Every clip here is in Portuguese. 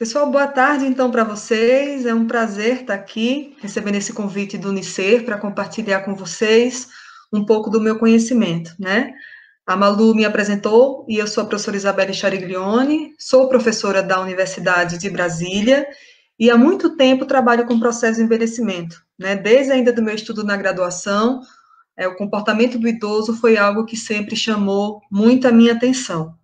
Pessoal, boa tarde então para vocês. É um prazer estar aqui recebendo esse convite do Unicer para compartilhar com vocês um pouco do meu conhecimento, né? A Malu me apresentou e eu sou a professora Isabelle Chariglione, sou professora da Universidade de Brasília e há muito tempo trabalho com processo de envelhecimento, né? Desde ainda do meu estudo na graduação, é, o comportamento do idoso foi algo que sempre chamou muito a minha atenção.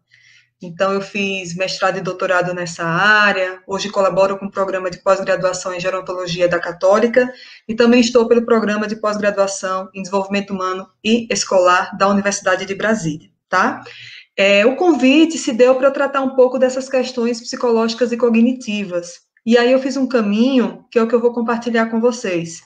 Então, eu fiz mestrado e doutorado nessa área, hoje colaboro com o programa de pós-graduação em gerontologia da Católica e também estou pelo programa de pós-graduação em desenvolvimento humano e escolar da Universidade de Brasília, tá? É, o convite se deu para eu tratar um pouco dessas questões psicológicas e cognitivas. E aí eu fiz um caminho que é o que eu vou compartilhar com vocês.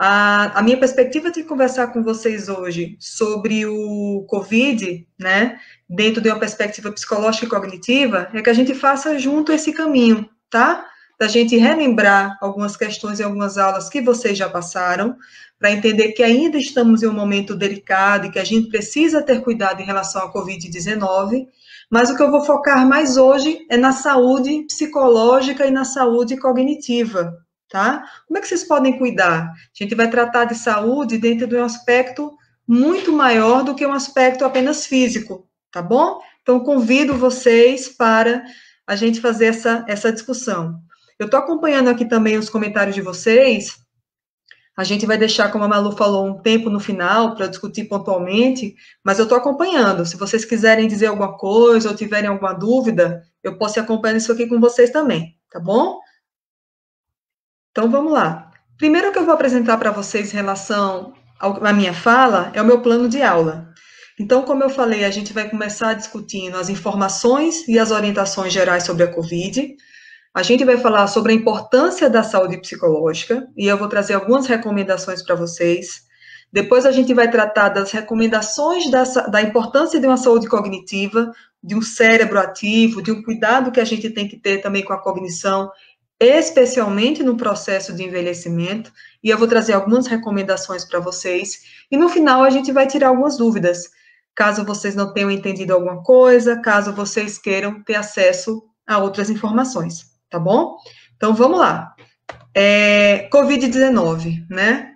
A, a, minha perspectiva de conversar com vocês hoje sobre o Covid, né, dentro de uma perspectiva psicológica e cognitiva, é que a gente faça junto esse caminho, tá? Da gente relembrar algumas questões e algumas aulas que vocês já passaram, para entender que ainda estamos em um momento delicado e que a gente precisa ter cuidado em relação à Covid-19, mas o que eu vou focar mais hoje é na saúde psicológica e na saúde cognitiva, tá? Como é que vocês podem cuidar? A gente vai tratar de saúde dentro de um aspecto muito maior do que um aspecto apenas físico, tá bom? Então, convido vocês para a gente fazer essa, essa discussão. Eu estou acompanhando aqui também os comentários de vocês. A gente vai deixar, como a Malu falou, um tempo no final para discutir pontualmente, mas eu estou acompanhando. Se vocês quiserem dizer alguma coisa ou tiverem alguma dúvida, eu posso ir acompanhando isso aqui com vocês também, tá bom? Então vamos lá. Primeiro que eu vou apresentar para vocês em relação à minha fala é o meu plano de aula. Então, como eu falei, a gente vai começar discutindo as informações e as orientações gerais sobre a COVID. A gente vai falar sobre a importância da saúde psicológica e eu vou trazer algumas recomendações para vocês. Depois a gente vai tratar das recomendações da, da importância de uma saúde cognitiva, de um cérebro ativo, de um cuidado que a gente tem que ter também com a cognição especialmente no processo de envelhecimento, e eu vou trazer algumas recomendações para vocês, e no final a gente vai tirar algumas dúvidas, caso vocês não tenham entendido alguma coisa, caso vocês queiram ter acesso a outras informações, tá bom? Então vamos lá. É, Covid-19, né?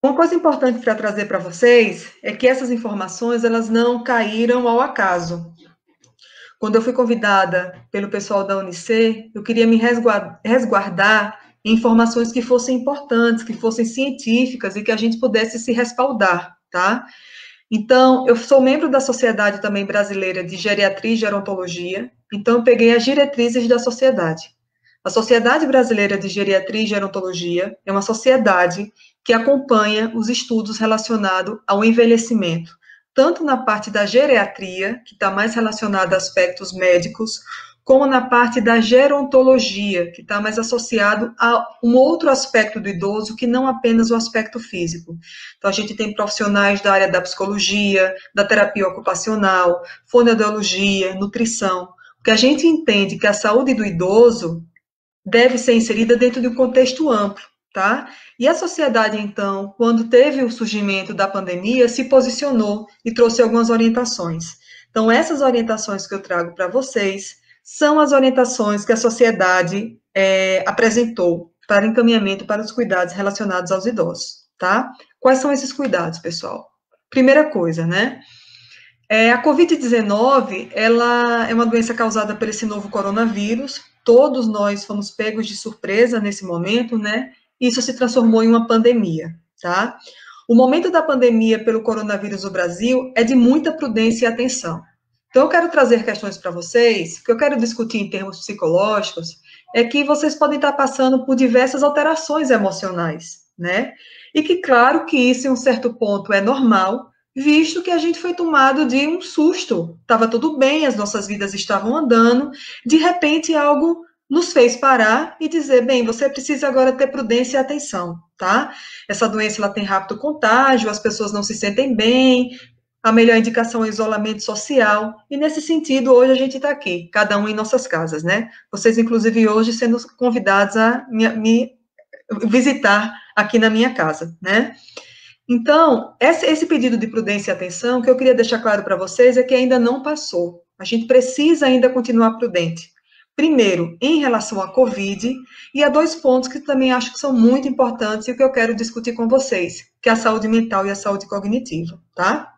Uma coisa importante para trazer para vocês é que essas informações elas não caíram ao acaso. Quando eu fui convidada pelo pessoal da Unicer, eu queria me resguardar em informações que fossem importantes, que fossem científicas e que a gente pudesse se respaldar, tá? Então, eu sou membro da Sociedade também Brasileira de Geriatria e Gerontologia, então eu peguei as diretrizes da sociedade. A Sociedade Brasileira de Geriatria e Gerontologia é uma sociedade que acompanha os estudos relacionados ao envelhecimento, tanto na parte da geriatria, que está mais relacionada a aspectos médicos, como na parte da gerontologia, que está mais associado a um outro aspecto do idoso que não apenas o aspecto físico. Então, a gente tem profissionais da área da psicologia, da terapia ocupacional, fonoaudiologia, nutrição, porque a gente entende que a saúde do idoso deve ser inserida dentro de um contexto amplo tá? E a sociedade, então, quando teve o surgimento da pandemia, se posicionou e trouxe algumas orientações. Então, essas orientações que eu trago para vocês são as orientações que a sociedade é, apresentou para encaminhamento para os cuidados relacionados aos idosos, tá? Quais são esses cuidados, pessoal? Primeira coisa, né? É, a Covid-19, ela é uma doença causada por esse novo coronavírus. Todos nós fomos pegos de surpresa nesse momento, né? isso se transformou em uma pandemia, tá? O momento da pandemia pelo coronavírus no Brasil é de muita prudência e atenção. Então, eu quero trazer questões para vocês, que eu quero discutir em termos psicológicos, é que vocês podem estar passando por diversas alterações emocionais, né? E que, claro, que isso, em um certo ponto, é normal, visto que a gente foi tomado de um susto. Estava tudo bem, as nossas vidas estavam andando, de repente algo nos fez parar e dizer, bem, você precisa agora ter prudência e atenção, tá? Essa doença ela tem rápido contágio, as pessoas não se sentem bem, a melhor indicação é isolamento social, e nesse sentido, hoje a gente está aqui, cada um em nossas casas, né? Vocês, inclusive, hoje sendo convidados a me, me visitar aqui na minha casa, né? Então, esse, esse pedido de prudência e atenção, que eu queria deixar claro para vocês é que ainda não passou. A gente precisa ainda continuar prudente Primeiro, em relação à Covid, e há dois pontos que também acho que são muito importantes e que eu quero discutir com vocês, que é a saúde mental e a saúde cognitiva, tá?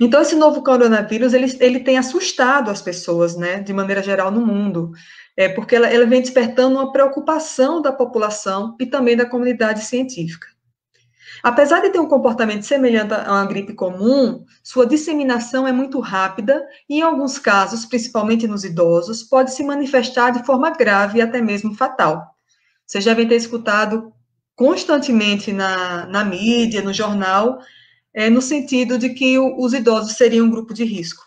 Então, esse novo coronavírus, ele, ele tem assustado as pessoas, né, de maneira geral no mundo, é, porque ela, ela vem despertando uma preocupação da população e também da comunidade científica. Apesar de ter um comportamento semelhante a uma gripe comum, sua disseminação é muito rápida e, em alguns casos, principalmente nos idosos, pode se manifestar de forma grave e até mesmo fatal. Vocês devem ter escutado constantemente na, na mídia, no jornal, é, no sentido de que o, os idosos seriam um grupo de risco,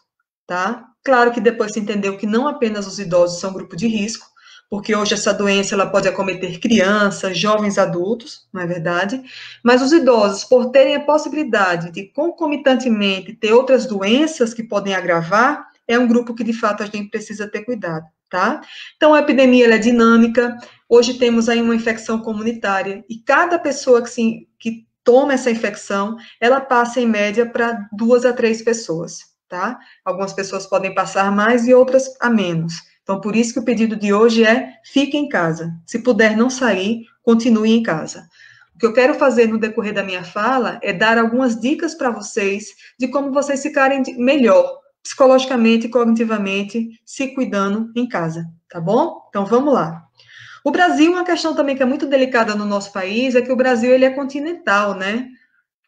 tá? Claro que depois se entendeu que não apenas os idosos são grupo de risco, porque hoje essa doença ela pode acometer crianças, jovens adultos, não é verdade? Mas os idosos, por terem a possibilidade de concomitantemente ter outras doenças que podem agravar, é um grupo que de fato a gente precisa ter cuidado, tá? Então a epidemia é dinâmica. Hoje temos aí uma infecção comunitária e cada pessoa que se que toma essa infecção, ela passa em média para duas a três pessoas, tá? Algumas pessoas podem passar mais e outras a menos. Então, por isso que o pedido de hoje é fique em casa. Se puder não sair, continue em casa. O que eu quero fazer no decorrer da minha fala é dar algumas dicas para vocês de como vocês ficarem melhor, psicologicamente e cognitivamente, se cuidando em casa, tá bom? Então, vamos lá. O Brasil, uma questão também que é muito delicada no nosso país, é que o Brasil ele é continental, né?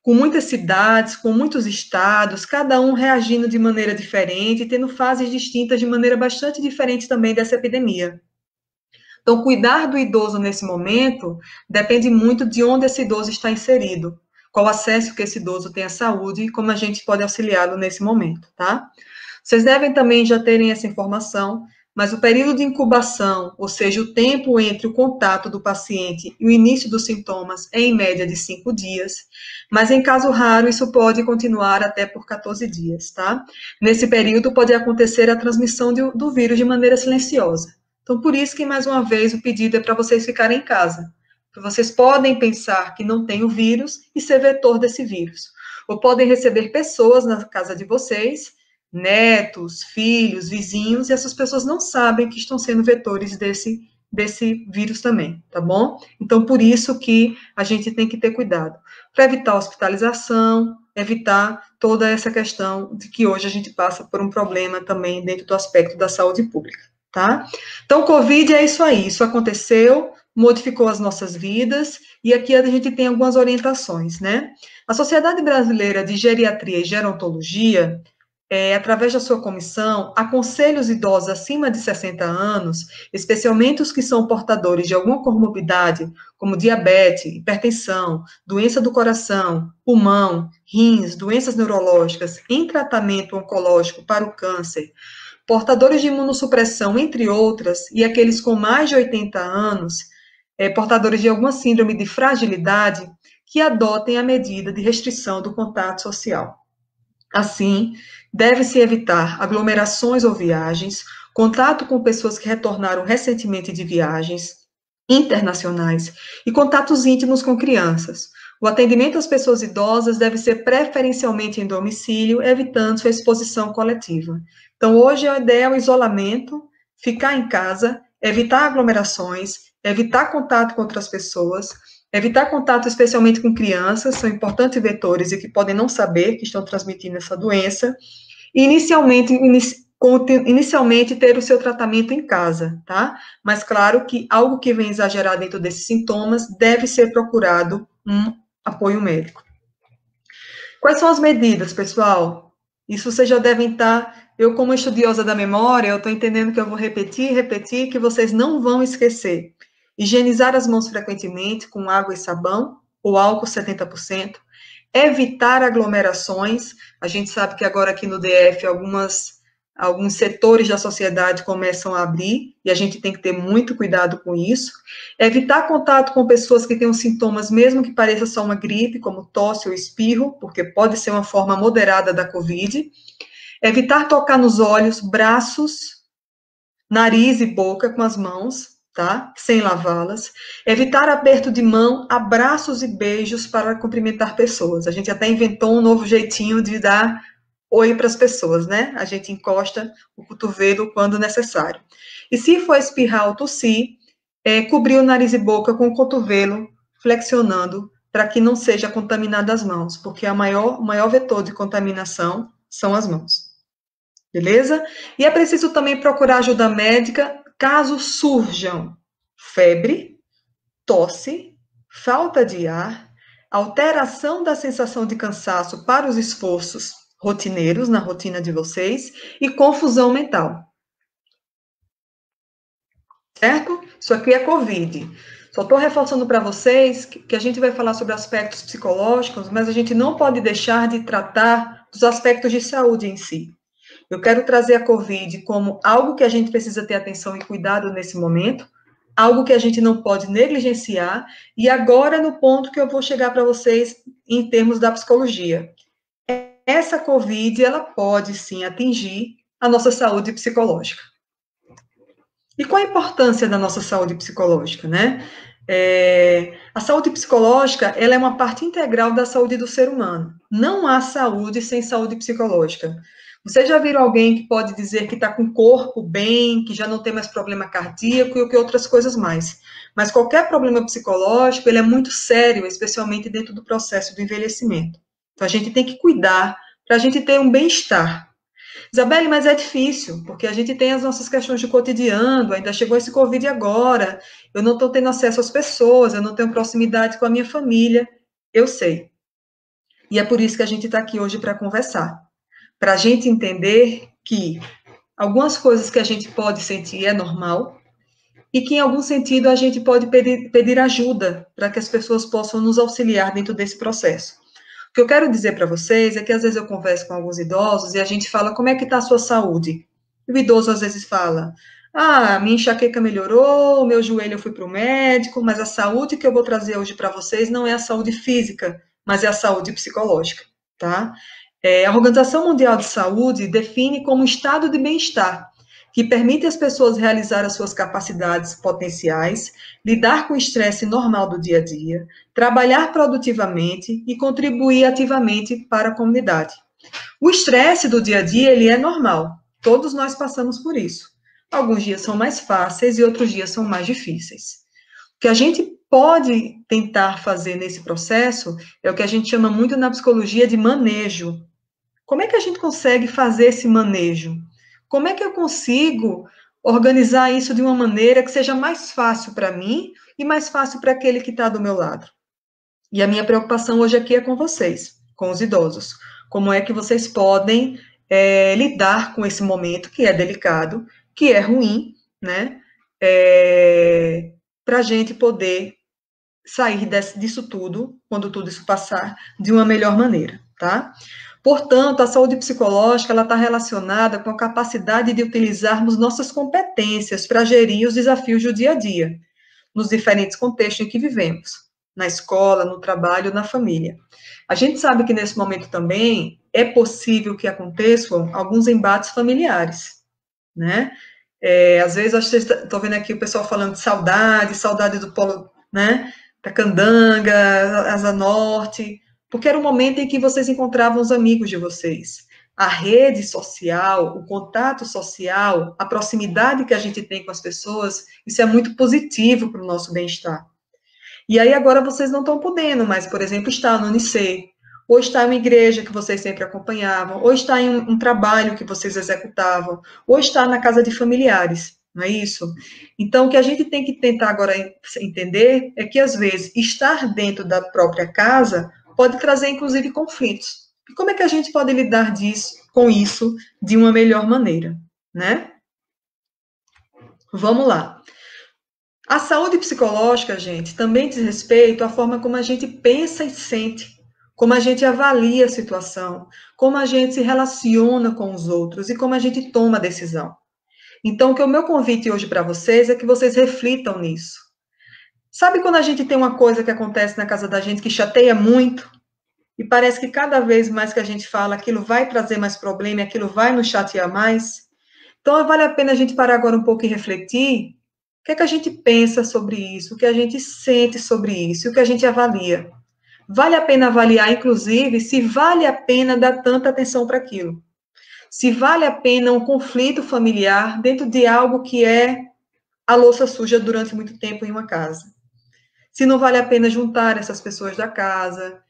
com muitas cidades, com muitos estados, cada um reagindo de maneira diferente, tendo fases distintas de maneira bastante diferente também dessa epidemia. Então, cuidar do idoso nesse momento depende muito de onde esse idoso está inserido, qual acesso que esse idoso tem à saúde e como a gente pode auxiliá-lo nesse momento, tá? Vocês devem também já terem essa informação mas o período de incubação, ou seja, o tempo entre o contato do paciente e o início dos sintomas, é em média de 5 dias, mas em caso raro, isso pode continuar até por 14 dias, tá? Nesse período, pode acontecer a transmissão de, do vírus de maneira silenciosa. Então, por isso que, mais uma vez, o pedido é para vocês ficarem em casa. Vocês podem pensar que não tem o vírus e ser vetor desse vírus. Ou podem receber pessoas na casa de vocês netos, filhos, vizinhos, e essas pessoas não sabem que estão sendo vetores desse, desse vírus também, tá bom? Então, por isso que a gente tem que ter cuidado, para evitar hospitalização, evitar toda essa questão de que hoje a gente passa por um problema também dentro do aspecto da saúde pública, tá? Então, Covid é isso aí, isso aconteceu, modificou as nossas vidas, e aqui a gente tem algumas orientações, né? A Sociedade Brasileira de Geriatria e Gerontologia, é, através da sua comissão, aconselha os idosos acima de 60 anos, especialmente os que são portadores de alguma comorbidade, como diabetes, hipertensão, doença do coração, pulmão, rins, doenças neurológicas, em tratamento oncológico para o câncer, portadores de imunossupressão, entre outras, e aqueles com mais de 80 anos, é, portadores de alguma síndrome de fragilidade, que adotem a medida de restrição do contato social. Assim, deve-se evitar aglomerações ou viagens, contato com pessoas que retornaram recentemente de viagens internacionais e contatos íntimos com crianças. O atendimento às pessoas idosas deve ser preferencialmente em domicílio, evitando sua exposição coletiva. Então, hoje a ideia é o isolamento, ficar em casa, evitar aglomerações, evitar contato com outras pessoas, Evitar contato especialmente com crianças, são importantes vetores e que podem não saber que estão transmitindo essa doença. Inicialmente, inici, inicialmente ter o seu tratamento em casa, tá? Mas claro que algo que vem exagerar dentro desses sintomas deve ser procurado um apoio médico. Quais são as medidas, pessoal? Isso vocês já devem estar. Eu, como estudiosa da memória, eu estou entendendo que eu vou repetir, repetir, que vocês não vão esquecer. Higienizar as mãos frequentemente com água e sabão, ou álcool 70%. Evitar aglomerações. A gente sabe que agora aqui no DF algumas alguns setores da sociedade começam a abrir e a gente tem que ter muito cuidado com isso. Evitar contato com pessoas que tenham sintomas, mesmo que pareça só uma gripe, como tosse ou espirro, porque pode ser uma forma moderada da Covid. Evitar tocar nos olhos, braços, nariz e boca com as mãos tá? Sem lavá-las. Evitar aperto de mão, abraços e beijos para cumprimentar pessoas. A gente até inventou um novo jeitinho de dar oi para as pessoas, né? A gente encosta o cotovelo quando necessário. E se for espirrar ou tossir, é, cobrir o nariz e boca com o cotovelo, flexionando, para que não seja contaminada as mãos, porque a maior, o maior vetor de contaminação são as mãos. Beleza? E é preciso também procurar ajuda médica caso surjam febre, tosse, falta de ar, alteração da sensação de cansaço para os esforços rotineiros na rotina de vocês e confusão mental. Certo? Isso aqui é COVID. Só estou reforçando para vocês que, a gente vai falar sobre aspectos psicológicos, mas a gente não pode deixar de tratar dos aspectos de saúde em si. Eu quero trazer a COVID como algo que a gente precisa ter atenção e cuidado nesse momento, algo que a gente não pode negligenciar, e agora no ponto que eu vou chegar para vocês em termos da psicologia. Essa COVID, ela pode sim atingir a nossa saúde psicológica. E qual a importância da nossa saúde psicológica, né? É, a saúde psicológica, ela é uma parte integral da saúde do ser humano. Não há saúde sem saúde psicológica. Vocês já viram alguém que pode dizer que está com o corpo bem, que já não tem mais problema cardíaco e o que outras coisas mais. Mas qualquer problema psicológico, ele é muito sério, especialmente dentro do processo do envelhecimento. Então, a gente tem que cuidar para a gente ter um bem-estar. Isabelle, mas é difícil, porque a gente tem as nossas questões de cotidiano, ainda chegou esse Covid agora, eu não estou tendo acesso às pessoas, eu não tenho proximidade com a minha família. Eu sei. E é por isso que a gente está aqui hoje para conversar para a gente entender que algumas coisas que a gente pode sentir é normal e que, em algum sentido, a gente pode pedir, pedir ajuda para que as pessoas possam nos auxiliar dentro desse processo. O que eu quero dizer para vocês é que, às vezes, eu converso com alguns idosos e a gente fala como é que está a sua saúde. O idoso, às vezes, fala, ah, minha enxaqueca melhorou, meu joelho eu fui para o médico, mas a saúde que eu vou trazer hoje para vocês não é a saúde física, mas é a saúde psicológica, tá? É, a Organização Mundial de Saúde define como estado de bem-estar, que permite às pessoas realizar as suas capacidades potenciais, lidar com o estresse normal do dia a dia, trabalhar produtivamente e contribuir ativamente para a comunidade. O estresse do dia a dia, ele é normal. Todos nós passamos por isso. Alguns dias são mais fáceis e outros dias são mais difíceis. O que a gente pode tentar fazer nesse processo é o que a gente chama muito na psicologia de manejo. Como é que a gente consegue fazer esse manejo? Como é que eu consigo organizar isso de uma maneira que seja mais fácil para mim e mais fácil para aquele que está do meu lado? E a minha preocupação hoje aqui é com vocês, com os idosos. Como é que vocês podem é, lidar com esse momento que é delicado, que é ruim, né? É, para a gente poder sair desse, disso tudo, quando tudo isso passar, de uma melhor maneira, tá? Portanto, a saúde psicológica está relacionada com a capacidade de utilizarmos nossas competências para gerir os desafios do dia a dia, nos diferentes contextos em que vivemos, na escola, no trabalho, na família. A gente sabe que nesse momento também é possível que aconteçam alguns embates familiares, né? É, às vezes, estou vendo aqui o pessoal falando de saudade, saudade do polo, né? Da Candanga, Asa Norte porque era o momento em que vocês encontravam os amigos de vocês. A rede social, o contato social, a proximidade que a gente tem com as pessoas, isso é muito positivo para o nosso bem-estar. E aí agora vocês não estão podendo mais, por exemplo, estar no Unicê, ou estar em uma igreja que vocês sempre acompanhavam, ou estar em um, um trabalho que vocês executavam, ou estar na casa de familiares, não é isso? Então, o que a gente tem que tentar agora entender é que, às vezes, estar dentro da própria casa pode trazer, inclusive, conflitos. E como é que a gente pode lidar disso, com isso de uma melhor maneira, né? Vamos lá. A saúde psicológica, gente, também diz respeito à forma como a gente pensa e sente, como a gente avalia a situação, como a gente se relaciona com os outros e como a gente toma a decisão. Então, que o meu convite hoje para vocês é que vocês reflitam nisso. Sabe quando a gente tem uma coisa que acontece na casa da gente que chateia muito? E parece que cada vez mais que a gente fala, aquilo vai trazer mais problema, aquilo vai nos chatear mais. Então, vale a pena a gente parar agora um pouco e refletir o que é que a gente pensa sobre isso, o que a gente sente sobre isso, o que a gente avalia. vale a pena avaliar, inclusive, se vale a pena dar tanta atenção para aquilo. Se vale a pena um conflito familiar dentro de algo que é a louça suja durante muito tempo em uma casa. Se não vale a pena juntar essas pessoas da casa,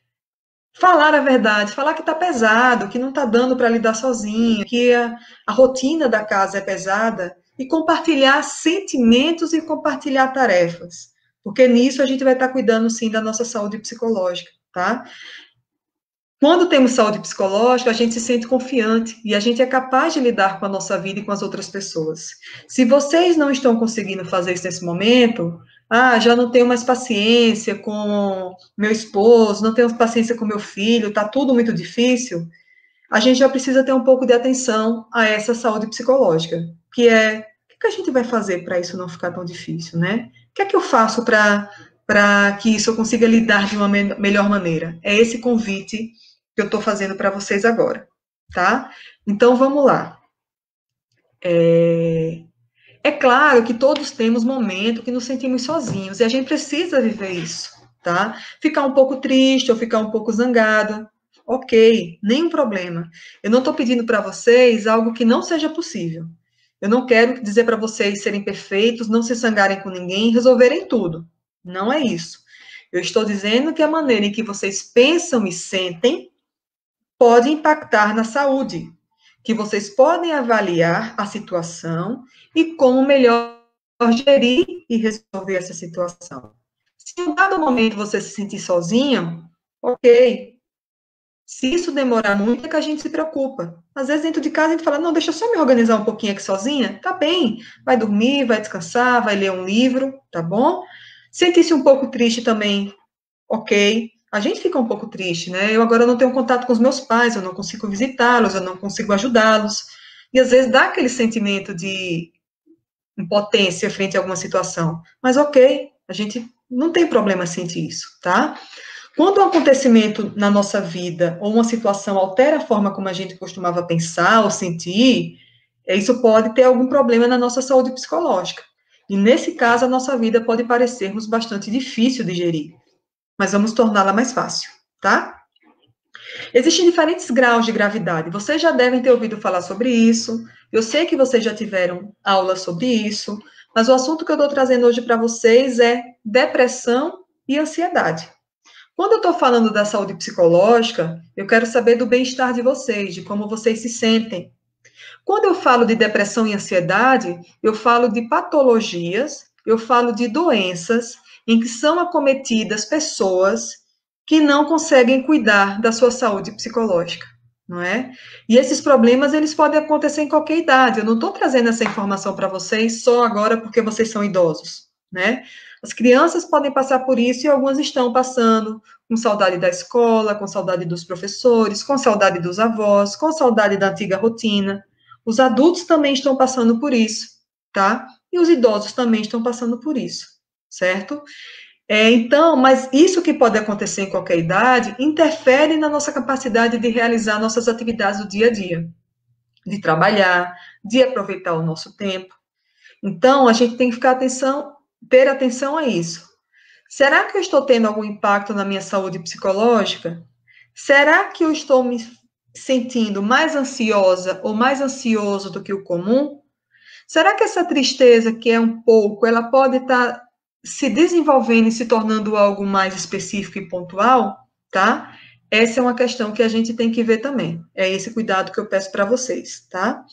falar a verdade, falar que está pesado, que não está dando para lidar sozinho, que a, a rotina da casa é pesada, e compartilhar sentimentos e compartilhar tarefas. Porque nisso a gente vai estar tá cuidando, sim, da nossa saúde psicológica, tá? Quando temos saúde psicológica, a gente se sente confiante e a gente é capaz de lidar com a nossa vida e com as outras pessoas. Se vocês não estão conseguindo fazer isso nesse momento, ah, já não tenho mais paciência com meu esposo, não tenho paciência com meu filho, tá tudo muito difícil, a gente já precisa ter um pouco de atenção a essa saúde psicológica, que é o que a gente vai fazer para isso não ficar tão difícil, né? O que é que eu faço para que isso eu consiga lidar de uma me melhor maneira? É esse convite que eu estou fazendo para vocês agora, tá? Então vamos lá. É... é claro que todos temos momentos que nos sentimos sozinhos e a gente precisa viver isso, tá? Ficar um pouco triste ou ficar um pouco zangado, ok, nenhum problema. Eu não estou pedindo para vocês algo que não seja possível. Eu não quero dizer para vocês serem perfeitos, não se sangarem com ninguém, resolverem tudo. Não é isso. Eu estou dizendo que a maneira em que vocês pensam e sentem pode impactar na saúde, que vocês podem avaliar a situação e como melhor gerir e resolver essa situação. Se em um dado momento você se sentir sozinho, ok. Se isso demorar muito, é que a gente se preocupa. Às vezes, dentro de casa, a gente fala, não, deixa eu só me organizar um pouquinho aqui sozinha. Tá bem, vai dormir, vai descansar, vai ler um livro, tá bom? Sentir-se um pouco triste também, ok a gente fica um pouco triste, né? Eu agora não tenho contato com os meus pais, eu não consigo visitá-los, eu não consigo ajudá-los. E às vezes dá aquele sentimento de impotência frente a alguma situação. Mas ok, a gente não tem problema sentir isso, tá? Quando um acontecimento na nossa vida ou uma situação altera a forma como a gente costumava pensar ou sentir, isso pode ter algum problema na nossa saúde psicológica. E nesse caso, a nossa vida pode parecermos bastante difícil de gerir mas vamos torná-la mais fácil, tá? Existem diferentes graus de gravidade. Vocês já devem ter ouvido falar sobre isso. Eu sei que vocês já tiveram aula sobre isso, mas o assunto que eu estou trazendo hoje para vocês é depressão e ansiedade. Quando eu estou falando da saúde psicológica, eu quero saber do bem-estar de vocês, de como vocês se sentem. Quando eu falo de depressão e ansiedade, eu falo de patologias, eu falo de doenças em que são acometidas pessoas que não conseguem cuidar da sua saúde psicológica, não é? E esses problemas eles podem acontecer em qualquer idade. Eu não estou trazendo essa informação para vocês só agora porque vocês são idosos, né? As crianças podem passar por isso e algumas estão passando com saudade da escola, com saudade dos professores, com saudade dos avós, com saudade da antiga rotina. Os adultos também estão passando por isso, tá? E os idosos também estão passando por isso certo? É, então, mas isso que pode acontecer em qualquer idade interfere na nossa capacidade de realizar nossas atividades do dia a dia, de trabalhar, de aproveitar o nosso tempo. Então, a gente tem que ficar atenção, ter atenção a isso. Será que eu estou tendo algum impacto na minha saúde psicológica? Será que eu estou me sentindo mais ansiosa ou mais ansioso do que o comum? Será que essa tristeza, que é um pouco, ela pode estar se desenvolvendo e se tornando algo mais específico e pontual, tá? Essa é uma questão que a gente tem que ver também. É esse cuidado que eu peço para vocês, tá?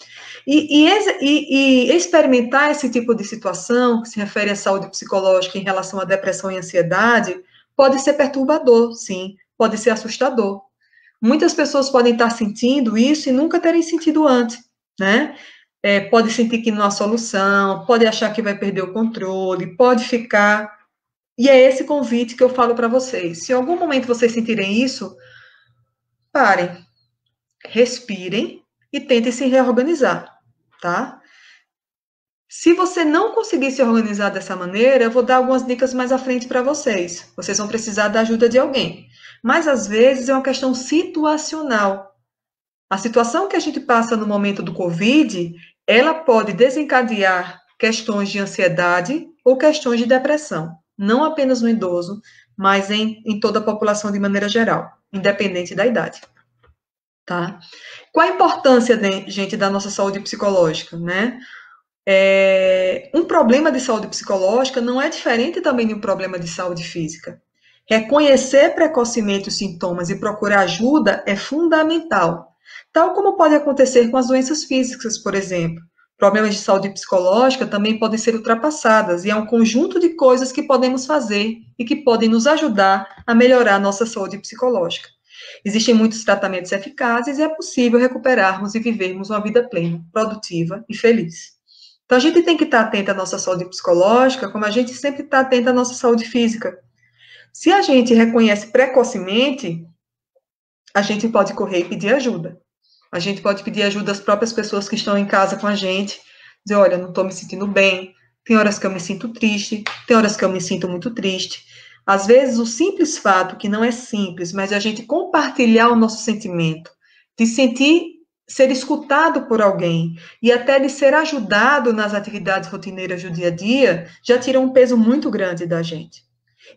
E, e, e, e, experimentar esse tipo de situação, que se refere à saúde psicológica em relação à depressão e ansiedade, pode ser perturbador, sim, pode ser assustador. Muitas pessoas podem estar sentindo isso e nunca terem sentido antes, né? É, pode sentir que não há solução, pode achar que vai perder o controle, pode ficar. E é esse convite que eu falo para vocês. Se em algum momento vocês sentirem isso, parem, respirem e tentem se reorganizar, tá? Se você não conseguir se organizar dessa maneira, eu vou dar algumas dicas mais à frente para vocês. Vocês vão precisar da ajuda de alguém. Mas às vezes é uma questão situacional. A situação que a gente passa no momento do Covid, ela pode desencadear questões de ansiedade ou questões de depressão, não apenas no idoso, mas em, em toda a população de maneira geral, independente da idade. Tá? Qual a importância, de, gente, da nossa saúde psicológica, né? É, um problema de saúde psicológica não é diferente também de um problema de saúde física. Reconhecer precocemente os sintomas e procurar ajuda é fundamental, tal como pode acontecer com as doenças físicas, por exemplo. Problemas de saúde psicológica também podem ser ultrapassadas e é um conjunto de coisas que podemos fazer e que podem nos ajudar a melhorar a nossa saúde psicológica. Existem muitos tratamentos eficazes e é possível recuperarmos e vivermos uma vida plena, produtiva e feliz. Então, a gente tem que estar atento à nossa saúde psicológica, como a gente sempre está atento à nossa saúde física. Se a gente reconhece precocemente, a gente pode correr e pedir ajuda. A gente pode pedir ajuda às próprias pessoas que estão em casa com a gente, dizer, olha, não estou me sentindo bem, tem horas que eu me sinto triste, tem horas que eu me sinto muito triste. Às vezes, o simples fato, que não é simples, mas a gente compartilhar o nosso sentimento, de sentir ser escutado por alguém e até de ser ajudado nas atividades rotineiras do dia a dia, já tira um peso muito grande da gente.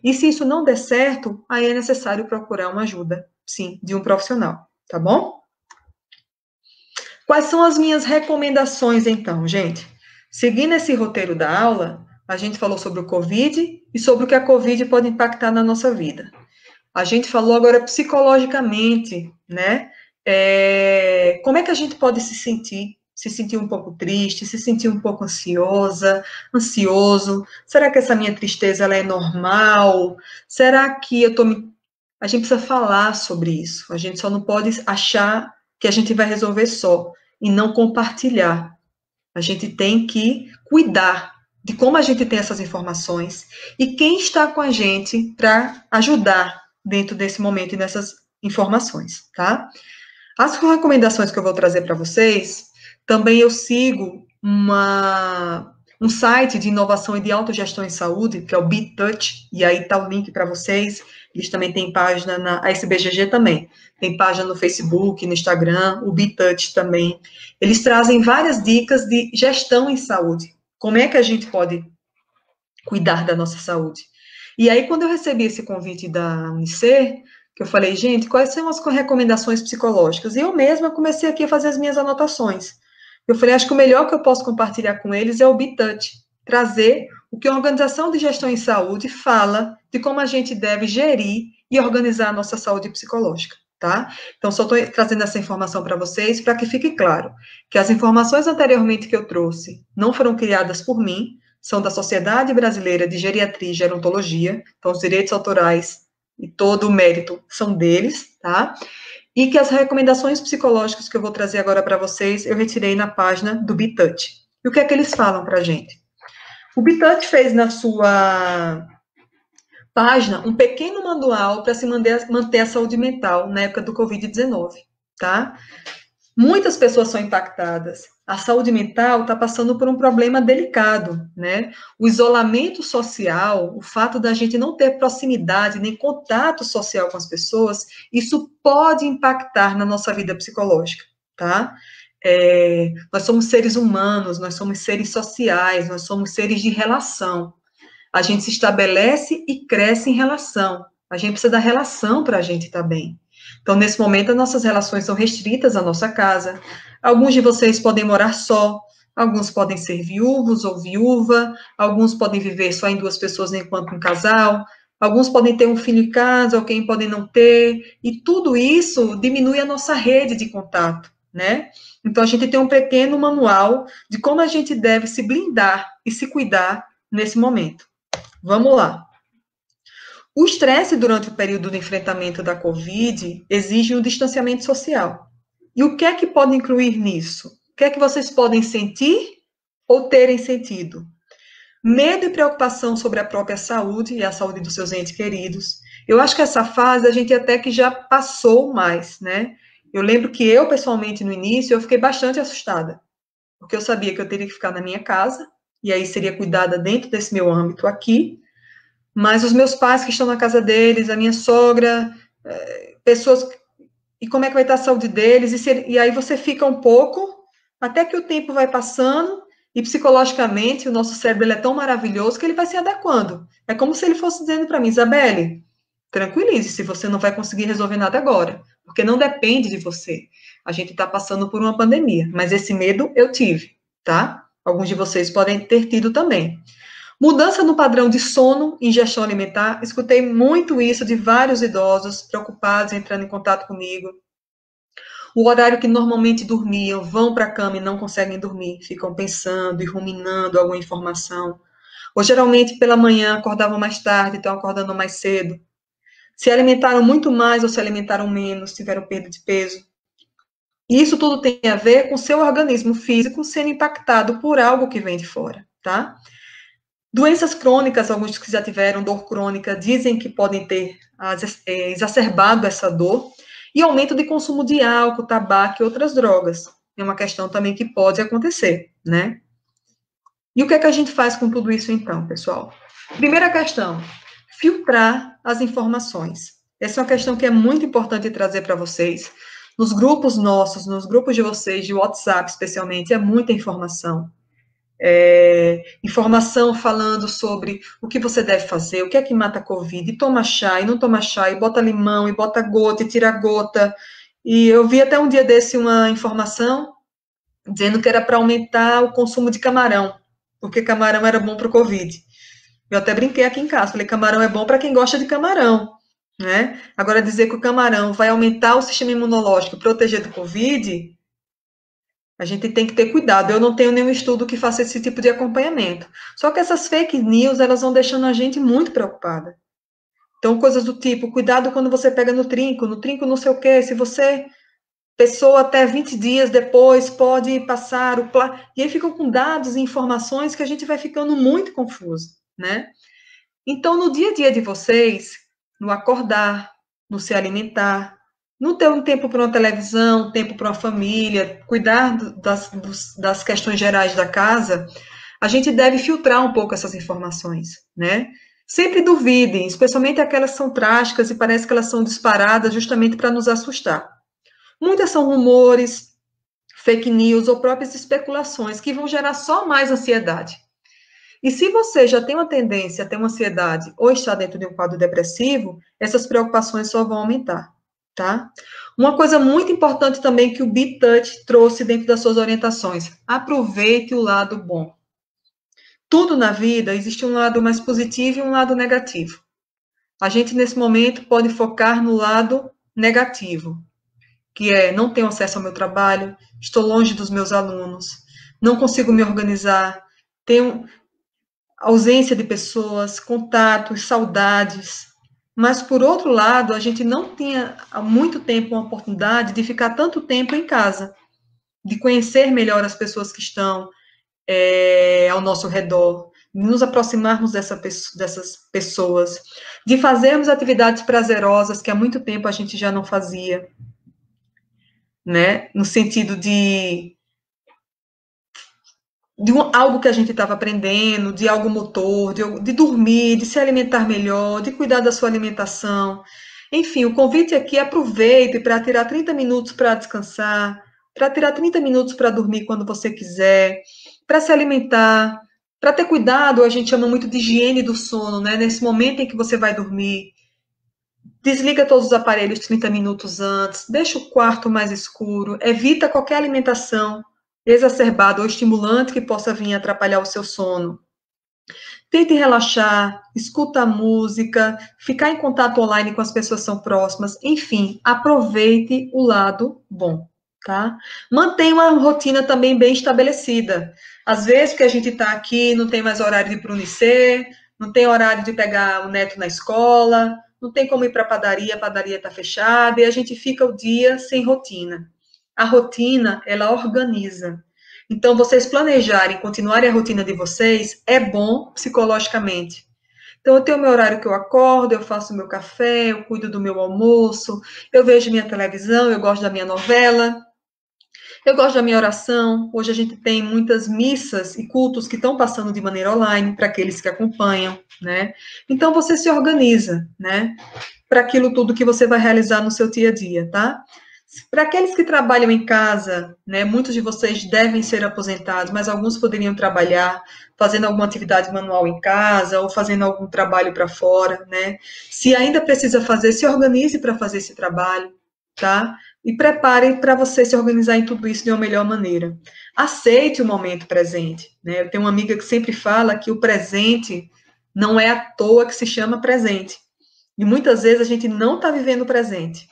E se isso não der certo, aí é necessário procurar uma ajuda, sim, de um profissional, tá bom? Quais são as minhas recomendações, então, gente? Seguindo esse roteiro da aula, a gente falou sobre o Covid e sobre o que a Covid pode impactar na nossa vida. A gente falou agora psicologicamente, né? É, como é que a gente pode se sentir? Se sentir um pouco triste, se sentir um pouco ansiosa, ansioso? Será que essa minha tristeza ela é normal? Será que eu tô me... A gente precisa falar sobre isso. A gente só não pode achar que a gente vai resolver só e não compartilhar. A gente tem que cuidar de como a gente tem essas informações e quem está com a gente para ajudar dentro desse momento e nessas informações, tá? As recomendações que eu vou trazer para vocês, também eu sigo uma, um site de inovação e de autogestão em saúde, que é o BitTouch, e aí tá o link para vocês. Eles também têm página na a SBGG também. Tem página no Facebook, no Instagram, o BitTouch também. Eles trazem várias dicas de gestão em saúde. Como é que a gente pode cuidar da nossa saúde? E aí, quando eu recebi esse convite da Unicer, que eu falei, gente, quais são as recomendações psicológicas? E eu mesma comecei aqui a fazer as minhas anotações. Eu falei, acho que o melhor que eu posso compartilhar com eles é o BitTouch, trazer o que a Organização de Gestão em Saúde fala de como a gente deve gerir e organizar a nossa saúde psicológica, tá? Então, só estou trazendo essa informação para vocês, para que fique claro que as informações anteriormente que eu trouxe não foram criadas por mim, são da Sociedade Brasileira de Geriatria e Gerontologia, então os direitos autorais e todo o mérito são deles, tá? E que as recomendações psicológicas que eu vou trazer agora para vocês, eu retirei na página do Bitouch. E o que é que eles falam para a gente? O Bitouch fez na sua página um pequeno manual para se manter, manter a saúde mental na época do Covid-19, tá? Muitas pessoas são impactadas. A saúde mental está passando por um problema delicado, né? O isolamento social, o fato da gente não ter proximidade nem contato social com as pessoas, isso pode impactar na nossa vida psicológica, tá? É, nós somos seres humanos, nós somos seres sociais, nós somos seres de relação. A gente se estabelece e cresce em relação. A gente precisa da relação para a gente estar tá bem. Então, nesse momento, as nossas relações são restritas à nossa casa. Alguns de vocês podem morar só, alguns podem ser viúvos ou viúva, alguns podem viver só em duas pessoas enquanto um casal, alguns podem ter um filho em casa, alguém podem não ter, e tudo isso diminui a nossa rede de contato, né? Então, a gente tem um pequeno manual de como a gente deve se blindar e se cuidar nesse momento. Vamos lá. O estresse durante o período do enfrentamento da Covid exige um distanciamento social. E o que é que pode incluir nisso? O que é que vocês podem sentir ou terem sentido? Medo e preocupação sobre a própria saúde e a saúde dos seus entes queridos. Eu acho que essa fase a gente até que já passou mais, né? Eu lembro que eu, pessoalmente, no início, eu fiquei bastante assustada, porque eu sabia que eu teria que ficar na minha casa, e aí seria cuidada dentro desse meu âmbito aqui, mas os meus pais que estão na casa deles, a minha sogra, é, pessoas. E como é que vai estar a saúde deles? E, se, e aí você fica um pouco, até que o tempo vai passando, e psicologicamente o nosso cérebro é tão maravilhoso que ele vai se adequando. É como se ele fosse dizendo para mim, Isabelle, tranquilize, se você não vai conseguir resolver nada agora, porque não depende de você. A gente está passando por uma pandemia, mas esse medo eu tive, tá? Alguns de vocês podem ter tido também. Mudança no padrão de sono, ingestão alimentar. Escutei muito isso de vários idosos preocupados entrando em contato comigo. O horário que normalmente dormiam, vão para a cama e não conseguem dormir, ficam pensando e ruminando alguma informação. Ou geralmente pela manhã acordavam mais tarde, estão acordando mais cedo. Se alimentaram muito mais ou se alimentaram menos, tiveram perda de peso. Isso tudo tem a ver com seu organismo físico sendo impactado por algo que vem de fora, tá? Doenças crônicas, alguns que já tiveram dor crônica, dizem que podem ter é, exacerbado essa dor, e aumento de consumo de álcool, tabaco e outras drogas. É uma questão também que pode acontecer, né? E o que é que a gente faz com tudo isso então, pessoal? Primeira questão, filtrar as informações. Essa é uma questão que é muito importante trazer para vocês. Nos grupos nossos, nos grupos de vocês, de WhatsApp especialmente, é muita informação é, informação falando sobre o que você deve fazer, o que é que mata a Covid, e toma chá, e não toma chá, e bota limão, e bota gota, e tira gota. E eu vi até um dia desse uma informação dizendo que era para aumentar o consumo de camarão, porque camarão era bom para o Covid. Eu até brinquei aqui em casa, falei, camarão é bom para quem gosta de camarão, né? Agora, dizer que o camarão vai aumentar o sistema imunológico, proteger do Covid, a gente tem que ter cuidado. Eu não tenho nenhum estudo que faça esse tipo de acompanhamento. Só que essas fake news, elas vão deixando a gente muito preocupada. Então, coisas do tipo, cuidado quando você pega no trinco, no trinco não sei o quê, se você, pessoa até 20 dias depois, pode passar o... E aí ficam com dados e informações que a gente vai ficando muito confuso, né? Então, no dia a dia de vocês, no acordar, no se alimentar, não ter um tempo para uma televisão, tempo para uma família, cuidar das, das questões gerais da casa, a gente deve filtrar um pouco essas informações, né? Sempre duvidem, especialmente aquelas que são trágicas e parece que elas são disparadas justamente para nos assustar. Muitas são rumores, fake news ou próprias especulações que vão gerar só mais ansiedade. E se você já tem uma tendência a ter uma ansiedade ou está dentro de um quadro depressivo, essas preocupações só vão aumentar tá? Uma coisa muito importante também que o B-Touch trouxe dentro das suas orientações: aproveite o lado bom. Tudo na vida existe um lado mais positivo e um lado negativo. A gente, nesse momento, pode focar no lado negativo, que é não tenho acesso ao meu trabalho, estou longe dos meus alunos, não consigo me organizar, tenho ausência de pessoas, contatos, saudades, mas, por outro lado, a gente não tinha há muito tempo uma oportunidade de ficar tanto tempo em casa, de conhecer melhor as pessoas que estão é, ao nosso redor, de nos aproximarmos dessa, dessas pessoas, de fazermos atividades prazerosas que há muito tempo a gente já não fazia, né? No sentido de de um, algo que a gente estava aprendendo, de algo motor, de, de dormir, de se alimentar melhor, de cuidar da sua alimentação. Enfim, o convite aqui é aproveite para tirar 30 minutos para descansar, para tirar 30 minutos para dormir quando você quiser, para se alimentar, para ter cuidado, a gente chama muito de higiene do sono, né? Nesse momento em que você vai dormir, desliga todos os aparelhos 30 minutos antes, deixa o quarto mais escuro, evita qualquer alimentação exacerbado ou estimulante que possa vir atrapalhar o seu sono. Tente relaxar, escuta a música, ficar em contato online com as pessoas que são próximas, enfim, aproveite o lado bom, tá? Mantenha uma rotina também bem estabelecida. Às vezes que a gente está aqui, não tem mais horário de ir para o Unicê, não tem horário de pegar o neto na escola, não tem como ir para a padaria, a padaria está fechada, e a gente fica o dia sem rotina. A rotina, ela organiza. Então, vocês planejarem, continuarem a rotina de vocês, é bom psicologicamente. Então, eu tenho meu horário que eu acordo, eu faço meu café, eu cuido do meu almoço, eu vejo minha televisão, eu gosto da minha novela, eu gosto da minha oração. Hoje a gente tem muitas missas e cultos que estão passando de maneira online para aqueles que acompanham, né? Então você se organiza, né? Para aquilo tudo que você vai realizar no seu dia a dia, tá? Para aqueles que trabalham em casa, né, muitos de vocês devem ser aposentados, mas alguns poderiam trabalhar fazendo alguma atividade manual em casa ou fazendo algum trabalho para fora, né? Se ainda precisa fazer, se organize para fazer esse trabalho, tá? E prepare para você se organizar em tudo isso de uma melhor maneira. Aceite o momento presente, né? Eu tenho uma amiga que sempre fala que o presente não é à toa que se chama presente. E muitas vezes a gente não está vivendo o presente.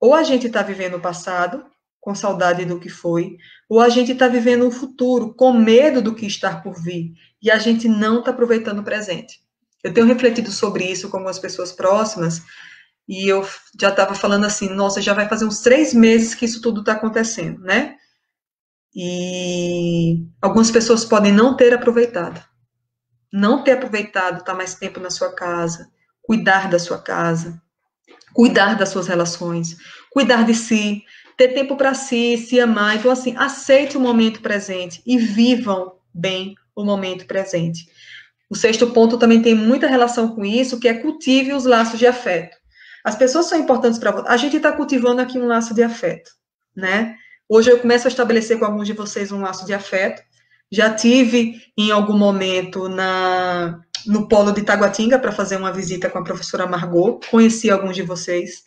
Ou a gente está vivendo o passado, com saudade do que foi, ou a gente está vivendo o futuro, com medo do que está por vir, e a gente não está aproveitando o presente. Eu tenho refletido sobre isso com algumas pessoas próximas, e eu já estava falando assim, nossa, já vai fazer uns três meses que isso tudo está acontecendo, né? E algumas pessoas podem não ter aproveitado. Não ter aproveitado, estar tá mais tempo na sua casa, cuidar da sua casa, cuidar das suas relações, cuidar de si, ter tempo para si, se amar. Então, assim, aceite o momento presente e vivam bem o momento presente. O sexto ponto também tem muita relação com isso, que é cultive os laços de afeto. As pessoas são importantes para você. A gente está cultivando aqui um laço de afeto, né? Hoje eu começo a estabelecer com alguns de vocês um laço de afeto. Já tive em algum momento na no polo de Taguatinga para fazer uma visita com a professora Margot, conheci alguns de vocês,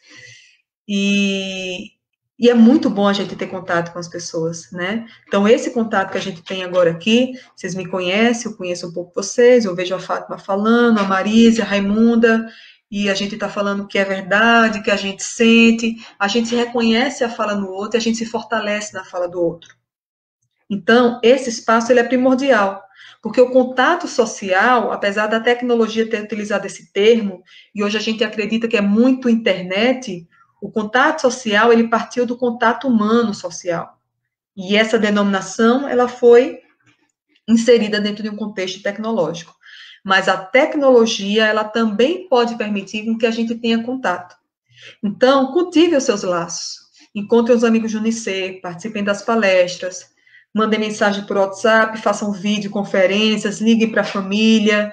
e, e é muito bom a gente ter contato com as pessoas, né? Então, esse contato que a gente tem agora aqui, vocês me conhecem, eu conheço um pouco vocês, eu vejo a Fátima falando, a Marisa, a Raimunda, e a gente está falando que é verdade, que a gente sente, a gente reconhece a fala no outro a gente se fortalece na fala do outro. Então, esse espaço ele é primordial, porque o contato social, apesar da tecnologia ter utilizado esse termo, e hoje a gente acredita que é muito internet, o contato social, ele partiu do contato humano social. E essa denominação, ela foi inserida dentro de um contexto tecnológico. Mas a tecnologia, ela também pode permitir que a gente tenha contato. Então, cultive os seus laços. Encontre os amigos de Unicef, participem das palestras, mandem mensagem por WhatsApp, façam vídeo, conferências, liguem para a família.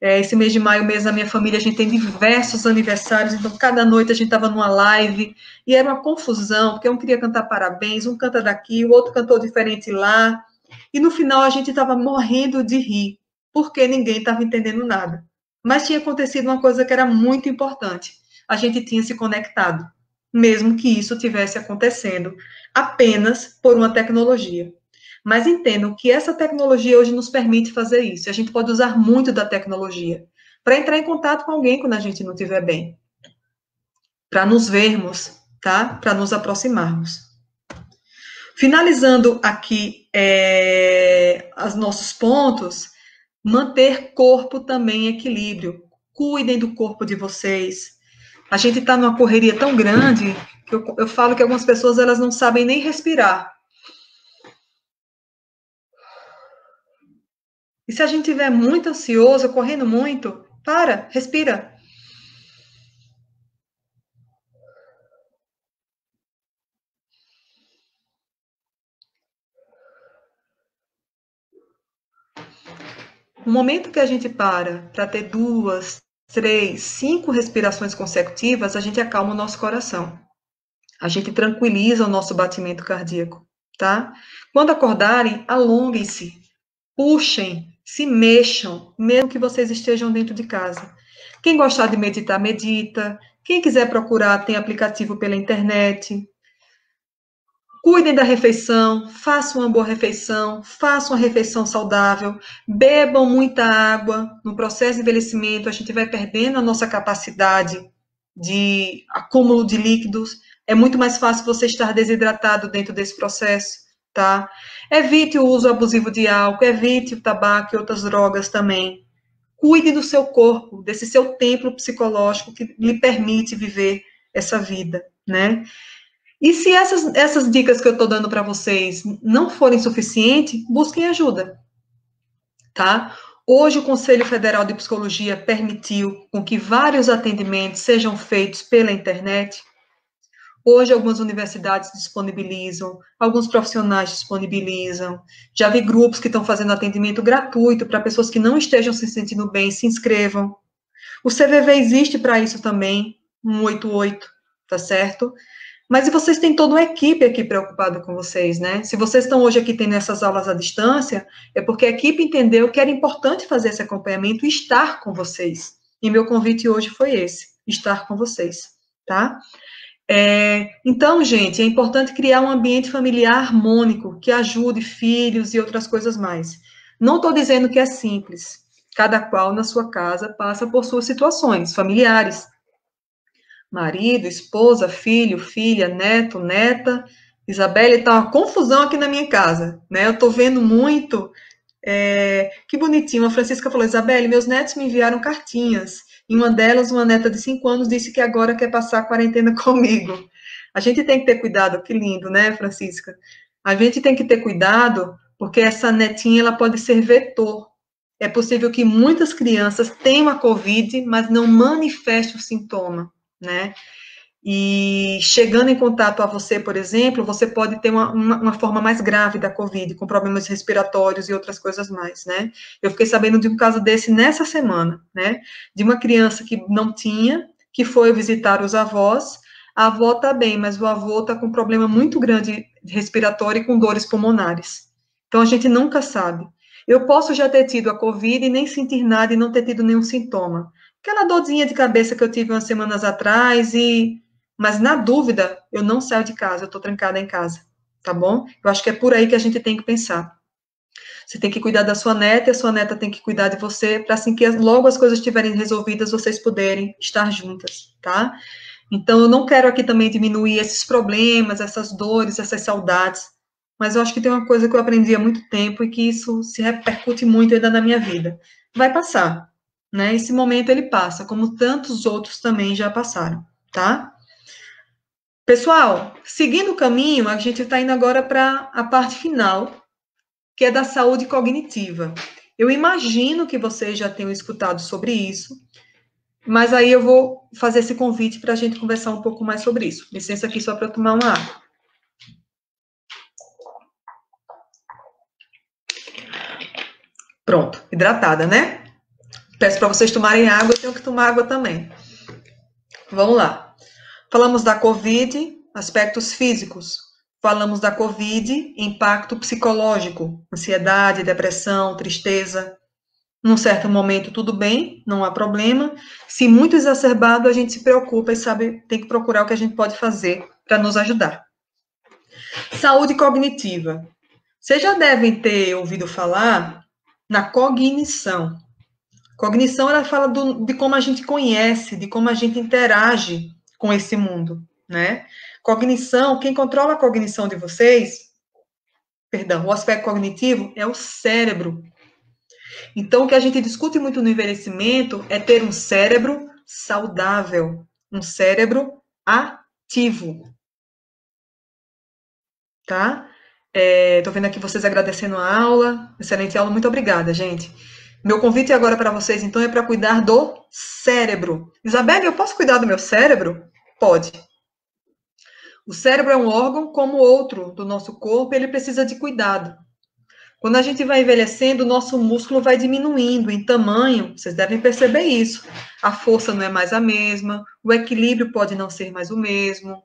É, esse mês de maio, mês da minha família, a gente tem diversos aniversários, então cada noite a gente estava numa live e era uma confusão, porque um queria cantar parabéns, um canta daqui, o outro cantou diferente lá, e no final a gente estava morrendo de rir, porque ninguém estava entendendo nada. Mas tinha acontecido uma coisa que era muito importante: a gente tinha se conectado, mesmo que isso tivesse acontecendo apenas por uma tecnologia. Mas entendam que essa tecnologia hoje nos permite fazer isso. A gente pode usar muito da tecnologia para entrar em contato com alguém quando a gente não estiver bem. Para nos vermos, tá? Para nos aproximarmos. Finalizando aqui é, os nossos pontos, manter corpo também em equilíbrio. Cuidem do corpo de vocês. A gente está numa correria tão grande que eu, eu falo que algumas pessoas elas não sabem nem respirar. E se a gente estiver muito ansioso, correndo muito, para, respira. O momento que a gente para para ter duas, três, cinco respirações consecutivas, a gente acalma o nosso coração. A gente tranquiliza o nosso batimento cardíaco, tá? Quando acordarem, alonguem-se, puxem, se mexam, mesmo que vocês estejam dentro de casa. Quem gostar de meditar, medita. Quem quiser procurar, tem aplicativo pela internet. Cuidem da refeição, façam uma boa refeição, façam uma refeição saudável, bebam muita água. No processo de envelhecimento, a gente vai perdendo a nossa capacidade de acúmulo de líquidos. É muito mais fácil você estar desidratado dentro desse processo tá? Evite o uso abusivo de álcool, evite o tabaco e outras drogas também. Cuide do seu corpo, desse seu templo psicológico que lhe permite viver essa vida, né? E se essas, essas dicas que eu estou dando para vocês não forem suficientes, busquem ajuda, tá? Hoje, o Conselho Federal de Psicologia permitiu com que vários atendimentos sejam feitos pela internet, Hoje, algumas universidades disponibilizam, alguns profissionais disponibilizam. Já vi grupos que estão fazendo atendimento gratuito para pessoas que não estejam se sentindo bem, se inscrevam. O CVV existe para isso também, 188, tá certo? Mas vocês têm toda uma equipe aqui preocupada com vocês, né? Se vocês estão hoje aqui tendo essas aulas à distância, é porque a equipe entendeu que era importante fazer esse acompanhamento e estar com vocês. E meu convite hoje foi esse, estar com vocês, tá? É, então, gente, é importante criar um ambiente familiar harmônico que ajude filhos e outras coisas mais. Não estou dizendo que é simples. Cada qual na sua casa passa por suas situações familiares marido, esposa, filho, filha, neto, neta. Isabelle, está uma confusão aqui na minha casa, né? Eu estou vendo muito. É, que bonitinho. A Francisca falou: Isabelle, meus netos me enviaram cartinhas. E uma delas, uma neta de cinco anos, disse que agora quer passar a quarentena comigo. A gente tem que ter cuidado, que lindo, né, Francisca? A gente tem que ter cuidado, porque essa netinha ela pode ser vetor. É possível que muitas crianças tenham a Covid, mas não manifestem o sintoma né? E chegando em contato a você, por exemplo, você pode ter uma, uma, uma, forma mais grave da Covid, com problemas respiratórios e outras coisas mais, né? Eu fiquei sabendo de um caso desse nessa semana, né? De uma criança que não tinha, que foi visitar os avós, a avó tá bem, mas o avô tá com um problema muito grande respiratório e com dores pulmonares. Então a gente nunca sabe. Eu posso já ter tido a Covid e nem sentir nada e não ter tido nenhum sintoma aquela dorzinha de cabeça que eu tive umas semanas atrás e mas na dúvida, eu não saio de casa, eu tô trancada em casa, tá bom? Eu acho que é por aí que a gente tem que pensar. Você tem que cuidar da sua neta e a sua neta tem que cuidar de você para assim que logo as coisas estiverem resolvidas, vocês poderem estar juntas, tá? Então eu não quero aqui também diminuir esses problemas, essas dores, essas saudades, mas eu acho que tem uma coisa que eu aprendi há muito tempo e que isso se repercute muito ainda na minha vida. Vai passar, né? Esse momento ele passa, como tantos outros também já passaram, tá? Pessoal, seguindo o caminho, a gente está indo agora para a parte final, que é da saúde cognitiva. Eu imagino que vocês já tenham escutado sobre isso, mas aí eu vou fazer esse convite para a gente conversar um pouco mais sobre isso. Licença aqui só para tomar uma água. Pronto, hidratada, né? Peço para vocês tomarem água, eu tenho que tomar água também. Vamos lá. Falamos da Covid, aspectos físicos. Falamos da Covid, impacto psicológico, ansiedade, depressão, tristeza. Num certo momento, tudo bem, não há problema. Se muito exacerbado, a gente se preocupa e sabe, tem que procurar o que a gente pode fazer para nos ajudar. Saúde cognitiva. Vocês já devem ter ouvido falar na cognição. Cognição, ela fala do, de como a gente conhece, de como a gente interage com esse mundo, né? Cognição, quem controla a cognição de vocês, perdão, o aspecto cognitivo é o cérebro. Então, o que a gente discute muito no envelhecimento é ter um cérebro saudável, um cérebro ativo. Tá? É, tô vendo aqui vocês agradecendo a aula. Excelente aula, muito obrigada, gente. Meu convite agora para vocês, então, é para cuidar do cérebro. Isabelle, eu posso cuidar do meu cérebro? Pode. O cérebro é um órgão como outro do nosso corpo, ele precisa de cuidado. Quando a gente vai envelhecendo, o nosso músculo vai diminuindo em tamanho, vocês devem perceber isso. A força não é mais a mesma, o equilíbrio pode não ser mais o mesmo,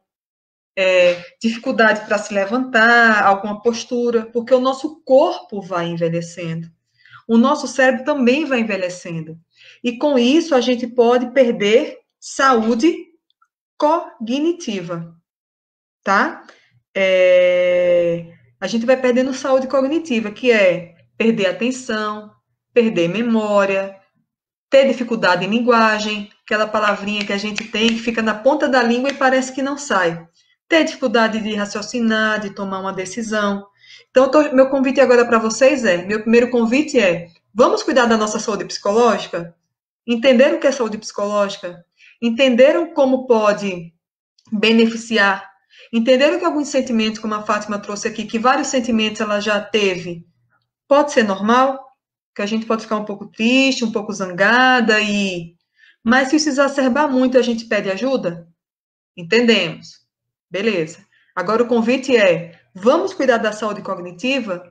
é, dificuldade para se levantar, alguma postura, porque o nosso corpo vai envelhecendo o nosso cérebro também vai envelhecendo. E com isso a gente pode perder saúde cognitiva, tá? É, a gente vai perdendo saúde cognitiva, que é perder atenção, perder memória, ter dificuldade em linguagem, aquela palavrinha que a gente tem que fica na ponta da língua e parece que não sai. Ter dificuldade de raciocinar, de tomar uma decisão. Então, tô, meu convite agora para vocês é: meu primeiro convite é vamos cuidar da nossa saúde psicológica? Entenderam o que é saúde psicológica? Entenderam como pode beneficiar? Entenderam que alguns sentimentos, como a Fátima trouxe aqui, que vários sentimentos ela já teve, pode ser normal? Que a gente pode ficar um pouco triste, um pouco zangada e. Mas se se exacerbar muito, a gente pede ajuda? Entendemos. Beleza. Agora o convite é: Vamos cuidar da saúde cognitiva?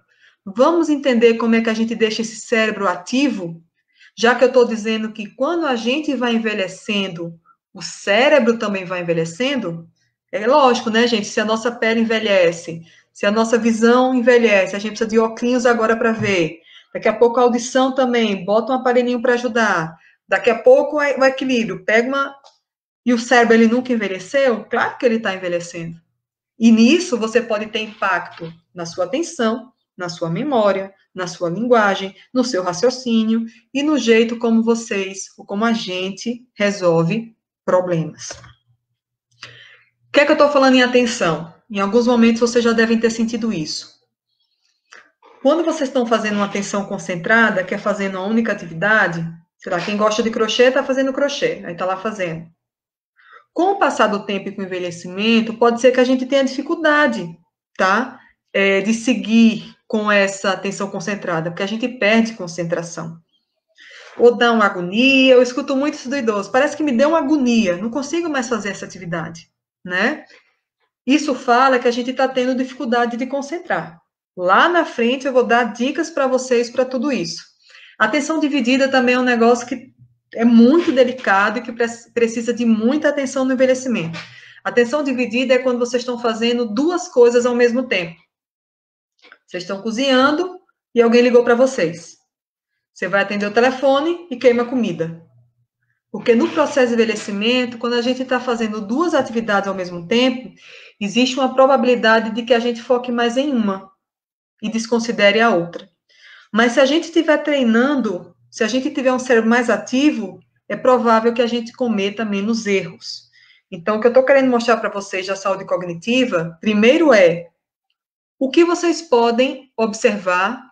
Vamos entender como é que a gente deixa esse cérebro ativo? Já que eu estou dizendo que quando a gente vai envelhecendo, o cérebro também vai envelhecendo, É lógico, né, gente? Se a nossa pele envelhece, se a nossa visão envelhece, a gente precisa de óculos agora para ver. Daqui a pouco a audição também, bota um aparelhinho para ajudar. Daqui a pouco o equilíbrio, pega uma. E o cérebro ele nunca envelheceu? Claro que ele está envelhecendo. E nisso você pode ter impacto na sua atenção, na sua memória, na sua linguagem, no seu raciocínio e no jeito como vocês, ou como a gente resolve problemas. O que é que eu estou falando em atenção? Em alguns momentos vocês já devem ter sentido isso. Quando vocês estão fazendo uma atenção concentrada, que é fazendo uma única atividade, sei lá, quem gosta de crochê está fazendo crochê, aí está lá fazendo. Com o passar do tempo e com o envelhecimento, pode ser que a gente tenha dificuldade, tá? É, de seguir com essa atenção concentrada, porque a gente perde concentração. Ou dá uma agonia, eu escuto muito isso do idoso, parece que me deu uma agonia, não consigo mais fazer essa atividade, né? Isso fala que a gente está tendo dificuldade de concentrar. Lá na frente eu vou dar dicas para vocês para tudo isso. Atenção dividida também é um negócio que é muito delicado e que precisa de muita atenção no envelhecimento. Atenção dividida é quando vocês estão fazendo duas coisas ao mesmo tempo. Vocês estão cozinhando e alguém ligou para vocês. Você vai atender o telefone e queima comida. Porque no processo de envelhecimento, quando a gente está fazendo duas atividades ao mesmo tempo, existe uma probabilidade de que a gente foque mais em uma e desconsidere a outra. Mas se a gente estiver treinando, se a gente tiver um cérebro mais ativo, é provável que a gente cometa menos erros. Então, o que eu estou querendo mostrar para vocês da saúde cognitiva, primeiro é o que vocês podem observar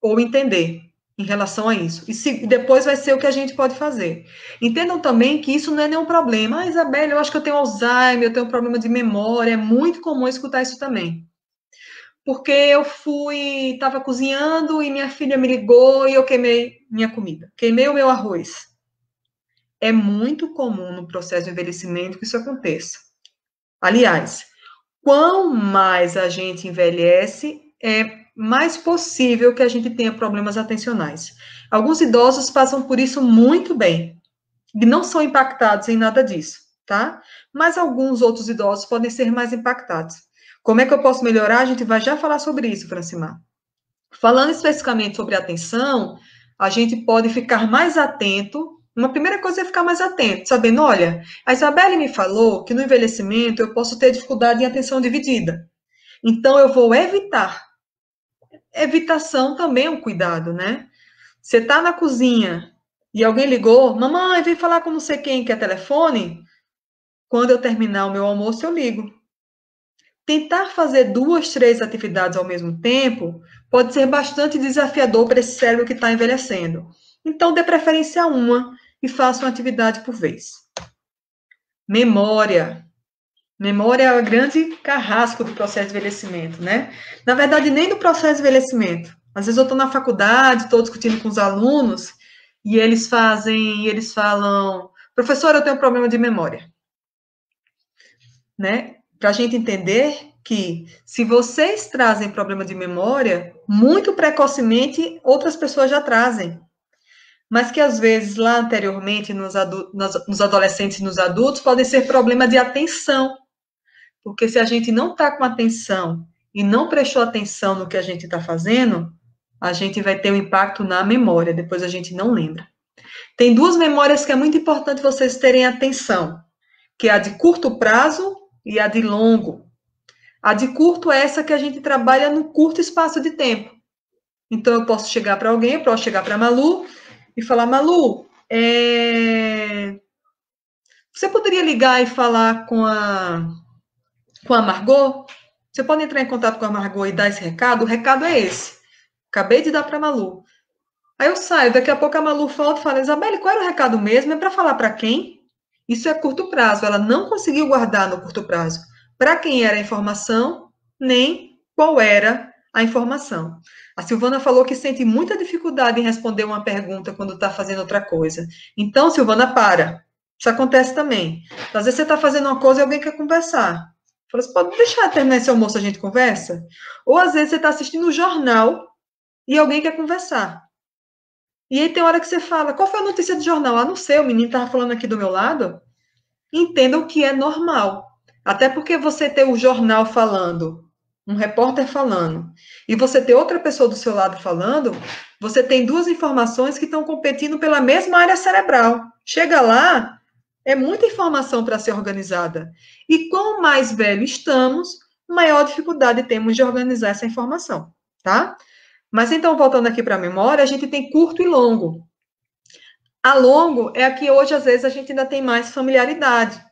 ou entender em relação a isso. E se, depois vai ser o que a gente pode fazer. Entendam também que isso não é nenhum problema. Ah, Isabela, eu acho que eu tenho Alzheimer, eu tenho um problema de memória. É muito comum escutar isso também. Porque eu fui, estava cozinhando e minha filha me ligou e eu queimei minha comida. Queimei o meu arroz. É muito comum no processo de envelhecimento que isso aconteça. Aliás, quão mais a gente envelhece, é mais possível que a gente tenha problemas atencionais. Alguns idosos passam por isso muito bem e não são impactados em nada disso, tá? Mas alguns outros idosos podem ser mais impactados. Como é que eu posso melhorar? A gente vai já falar sobre isso, Francimar. Falando especificamente sobre atenção, a gente pode ficar mais atento uma primeira coisa é ficar mais atento, sabendo, olha, a Isabelle me falou que no envelhecimento eu posso ter dificuldade em atenção dividida. Então eu vou evitar. Evitação também é um cuidado, né? Você está na cozinha e alguém ligou, mamãe, vem falar com não sei quem que é telefone. Quando eu terminar o meu almoço, eu ligo. Tentar fazer duas, três atividades ao mesmo tempo pode ser bastante desafiador para esse cérebro que está envelhecendo. Então, dê preferência a uma e faça uma atividade por vez. Memória. Memória é o grande carrasco do processo de envelhecimento, né? Na verdade, nem do processo de envelhecimento. Às vezes eu estou na faculdade, estou discutindo com os alunos, e eles fazem, eles falam, professor, eu tenho um problema de memória. Né? Para a gente entender que se vocês trazem problema de memória, muito precocemente outras pessoas já trazem mas que às vezes lá anteriormente nos, nos adolescentes e nos adultos podem ser problema de atenção, porque se a gente não está com atenção e não prestou atenção no que a gente está fazendo, a gente vai ter um impacto na memória, depois a gente não lembra. Tem duas memórias que é muito importante vocês terem atenção, que é a de curto prazo e a de longo. A de curto é essa que a gente trabalha no curto espaço de tempo. Então, eu posso chegar para alguém, eu posso chegar para a Malu e falar, Malu, é... você poderia ligar e falar com a, com a Margot? Você pode entrar em contato com a Margot e dar esse recado? O recado é esse. Acabei de dar para a Malu. Aí eu saio, daqui a pouco a Malu volta e fala, Isabelle, qual era o recado mesmo? É para falar para quem? Isso é curto prazo. Ela não conseguiu guardar no curto prazo. Para quem era a informação, nem qual era a informação. A Silvana falou que sente muita dificuldade em responder uma pergunta quando está fazendo outra coisa. Então, Silvana, para. Isso acontece também. Às vezes você está fazendo uma coisa e alguém quer conversar. Fala, você pode deixar terminar esse almoço, a gente conversa? Ou às vezes você está assistindo um jornal e alguém quer conversar. E aí tem hora que você fala, qual foi a notícia do jornal? Ah, não sei, o menino estava falando aqui do meu lado. Entendam que é normal. Até porque você ter o jornal falando, um repórter falando, e você ter outra pessoa do seu lado falando, você tem duas informações que estão competindo pela mesma área cerebral. Chega lá, é muita informação para ser organizada. E quanto mais velho estamos, maior dificuldade temos de organizar essa informação, tá? Mas então, voltando aqui para a memória, a gente tem curto e longo. A longo é a que hoje, às vezes, a gente ainda tem mais familiaridade.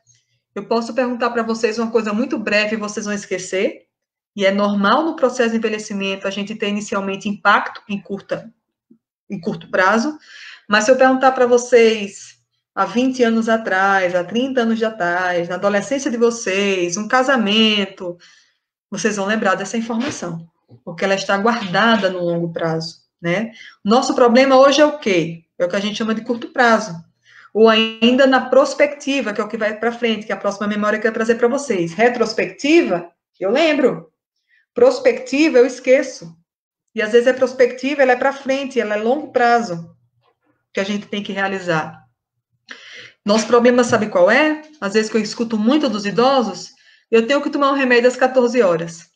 Eu posso perguntar para vocês uma coisa muito breve e vocês vão esquecer. E é normal no processo de envelhecimento a gente ter inicialmente impacto em, curta, em curto prazo. Mas se eu perguntar para vocês há 20 anos atrás, há 30 anos atrás, na adolescência de vocês, um casamento, vocês vão lembrar dessa informação, porque ela está guardada no longo prazo, né? Nosso problema hoje é o quê? É o que a gente chama de curto prazo ou ainda na prospectiva, que é o que vai para frente, que é a próxima memória que eu trazer para vocês. Retrospectiva, eu lembro. Prospectiva, eu esqueço. E às vezes a prospectiva, ela é para frente, ela é longo prazo, que a gente tem que realizar. Nosso problema, sabe qual é? Às vezes que eu escuto muito dos idosos, eu tenho que tomar um remédio às 14 horas.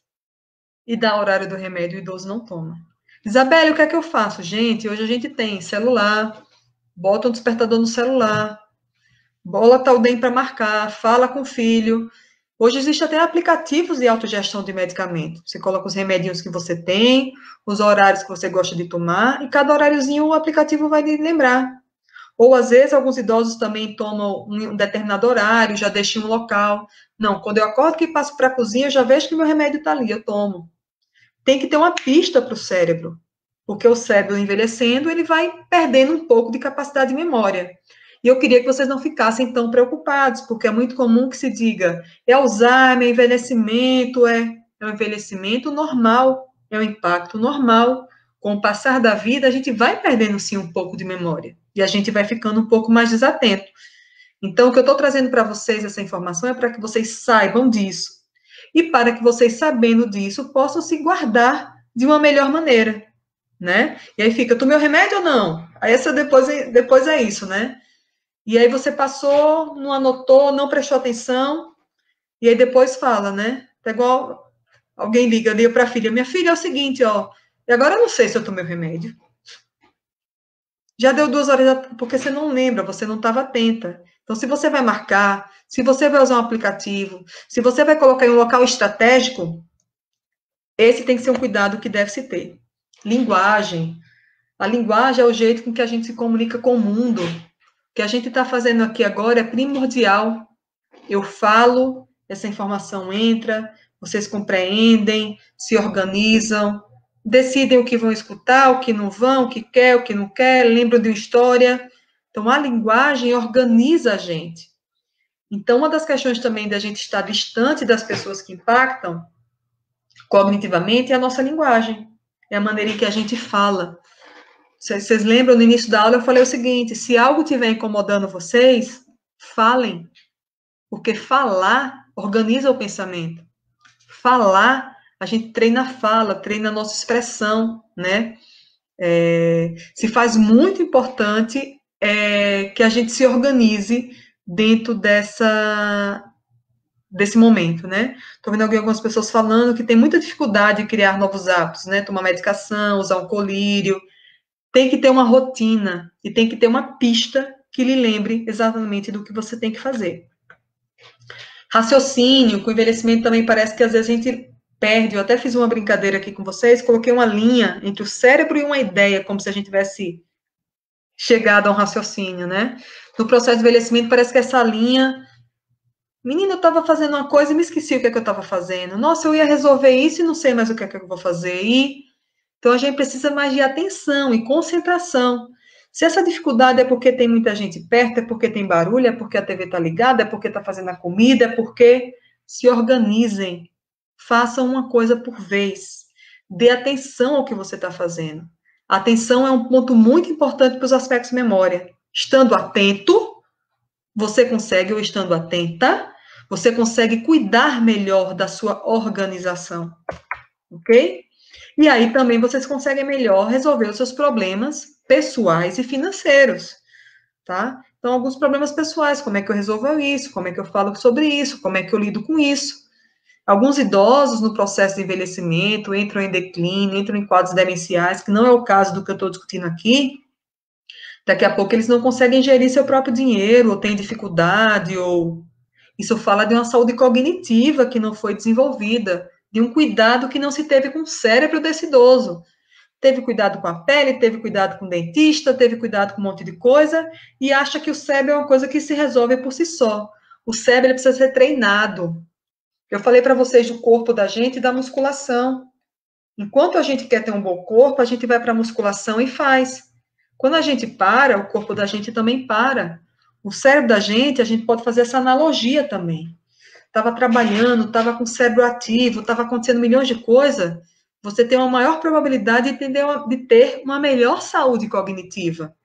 E dá o horário do remédio, o idoso não toma. Isabelle, o que é que eu faço? Gente, hoje a gente tem celular, bota um despertador no celular, bola tal DEM para marcar, fala com o filho. Hoje existe até aplicativos de autogestão de medicamento. Você coloca os remedinhos que você tem, os horários que você gosta de tomar, e cada horáriozinho o aplicativo vai lhe lembrar. Ou às vezes alguns idosos também tomam um determinado horário, já deixam um local. Não, quando eu acordo que passo para a cozinha, eu já vejo que meu remédio está ali, eu tomo. Tem que ter uma pista para o cérebro porque o cérebro envelhecendo, ele vai perdendo um pouco de capacidade de memória. E eu queria que vocês não ficassem tão preocupados, porque é muito comum que se diga, é Alzheimer, é envelhecimento, é, é um envelhecimento normal, é um impacto normal. Com o passar da vida, a gente vai perdendo sim um pouco de memória e a gente vai ficando um pouco mais desatento. Então, o que eu estou trazendo para vocês essa informação é para que vocês saibam disso e para que vocês, sabendo disso, possam se guardar de uma melhor maneira né? E aí fica, tomei o remédio ou não? Aí essa depois, depois é isso, né? E aí você passou, não anotou, não prestou atenção, e aí depois fala, né? É igual alguém liga, liga para a filha, minha filha é o seguinte, ó, e agora eu não sei se eu tomei o remédio. Já deu duas horas, porque você não lembra, você não estava atenta. Então, se você vai marcar, se você vai usar um aplicativo, se você vai colocar em um local estratégico, esse tem que ser um cuidado que deve se ter linguagem. A linguagem é o jeito com que a gente se comunica com o mundo. O que a gente está fazendo aqui agora é primordial. Eu falo, essa informação entra, vocês compreendem, se organizam, decidem o que vão escutar, o que não vão, o que quer, o que não quer, lembram de uma história. Então, a linguagem organiza a gente. Então, uma das questões também da gente estar distante das pessoas que impactam cognitivamente é a nossa linguagem é a maneira em que a gente fala. Vocês lembram, no início da aula eu falei o seguinte: se algo estiver incomodando vocês, falem. Porque falar organiza o pensamento. Falar, a gente treina a fala, treina a nossa expressão, né? É, se faz muito importante é, que a gente se organize dentro dessa, desse momento, né? Estou vendo algumas pessoas falando que tem muita dificuldade de criar novos hábitos, né? Tomar medicação, usar um colírio. Tem que ter uma rotina e tem que ter uma pista que lhe lembre exatamente do que você tem que fazer. Raciocínio, com envelhecimento também parece que às vezes a gente perde. Eu até fiz uma brincadeira aqui com vocês, coloquei uma linha entre o cérebro e uma ideia, como se a gente tivesse chegado a um raciocínio, né? No processo de envelhecimento parece que essa linha Menina, eu estava fazendo uma coisa e me esqueci o que, é que eu estava fazendo. Nossa, eu ia resolver isso e não sei mais o que é que eu vou fazer. E então a gente precisa mais de atenção e concentração. Se essa dificuldade é porque tem muita gente perto, é porque tem barulho, é porque a TV está ligada, é porque está fazendo a comida, é porque se organizem, façam uma coisa por vez. Dê atenção ao que você está fazendo. A atenção é um ponto muito importante para os aspectos memória. Estando atento, você consegue, ou estando atenta, você consegue cuidar melhor da sua organização. Ok? E aí também vocês conseguem melhor resolver os seus problemas pessoais e financeiros. tá? Então, alguns problemas pessoais, como é que eu resolvo isso, como é que eu falo sobre isso, como é que eu lido com isso. Alguns idosos no processo de envelhecimento entram em declínio, entram em quadros demenciais, que não é o caso do que eu estou discutindo aqui. Daqui a pouco eles não conseguem gerir seu próprio dinheiro, ou têm dificuldade, ou isso fala de uma saúde cognitiva que não foi desenvolvida, de um cuidado que não se teve com o cérebro desse idoso. Teve cuidado com a pele, teve cuidado com o dentista, teve cuidado com um monte de coisa e acha que o cérebro é uma coisa que se resolve por si só. O cérebro precisa ser treinado. Eu falei para vocês do corpo da gente e da musculação. Enquanto a gente quer ter um bom corpo, a gente vai para a musculação e faz. Quando a gente para, o corpo da gente também para. O cérebro da gente, a gente pode fazer essa analogia também. Estava trabalhando, estava com o cérebro ativo, estava acontecendo milhões de coisas, você tem uma maior probabilidade de ter, uma, melhor saúde cognitiva.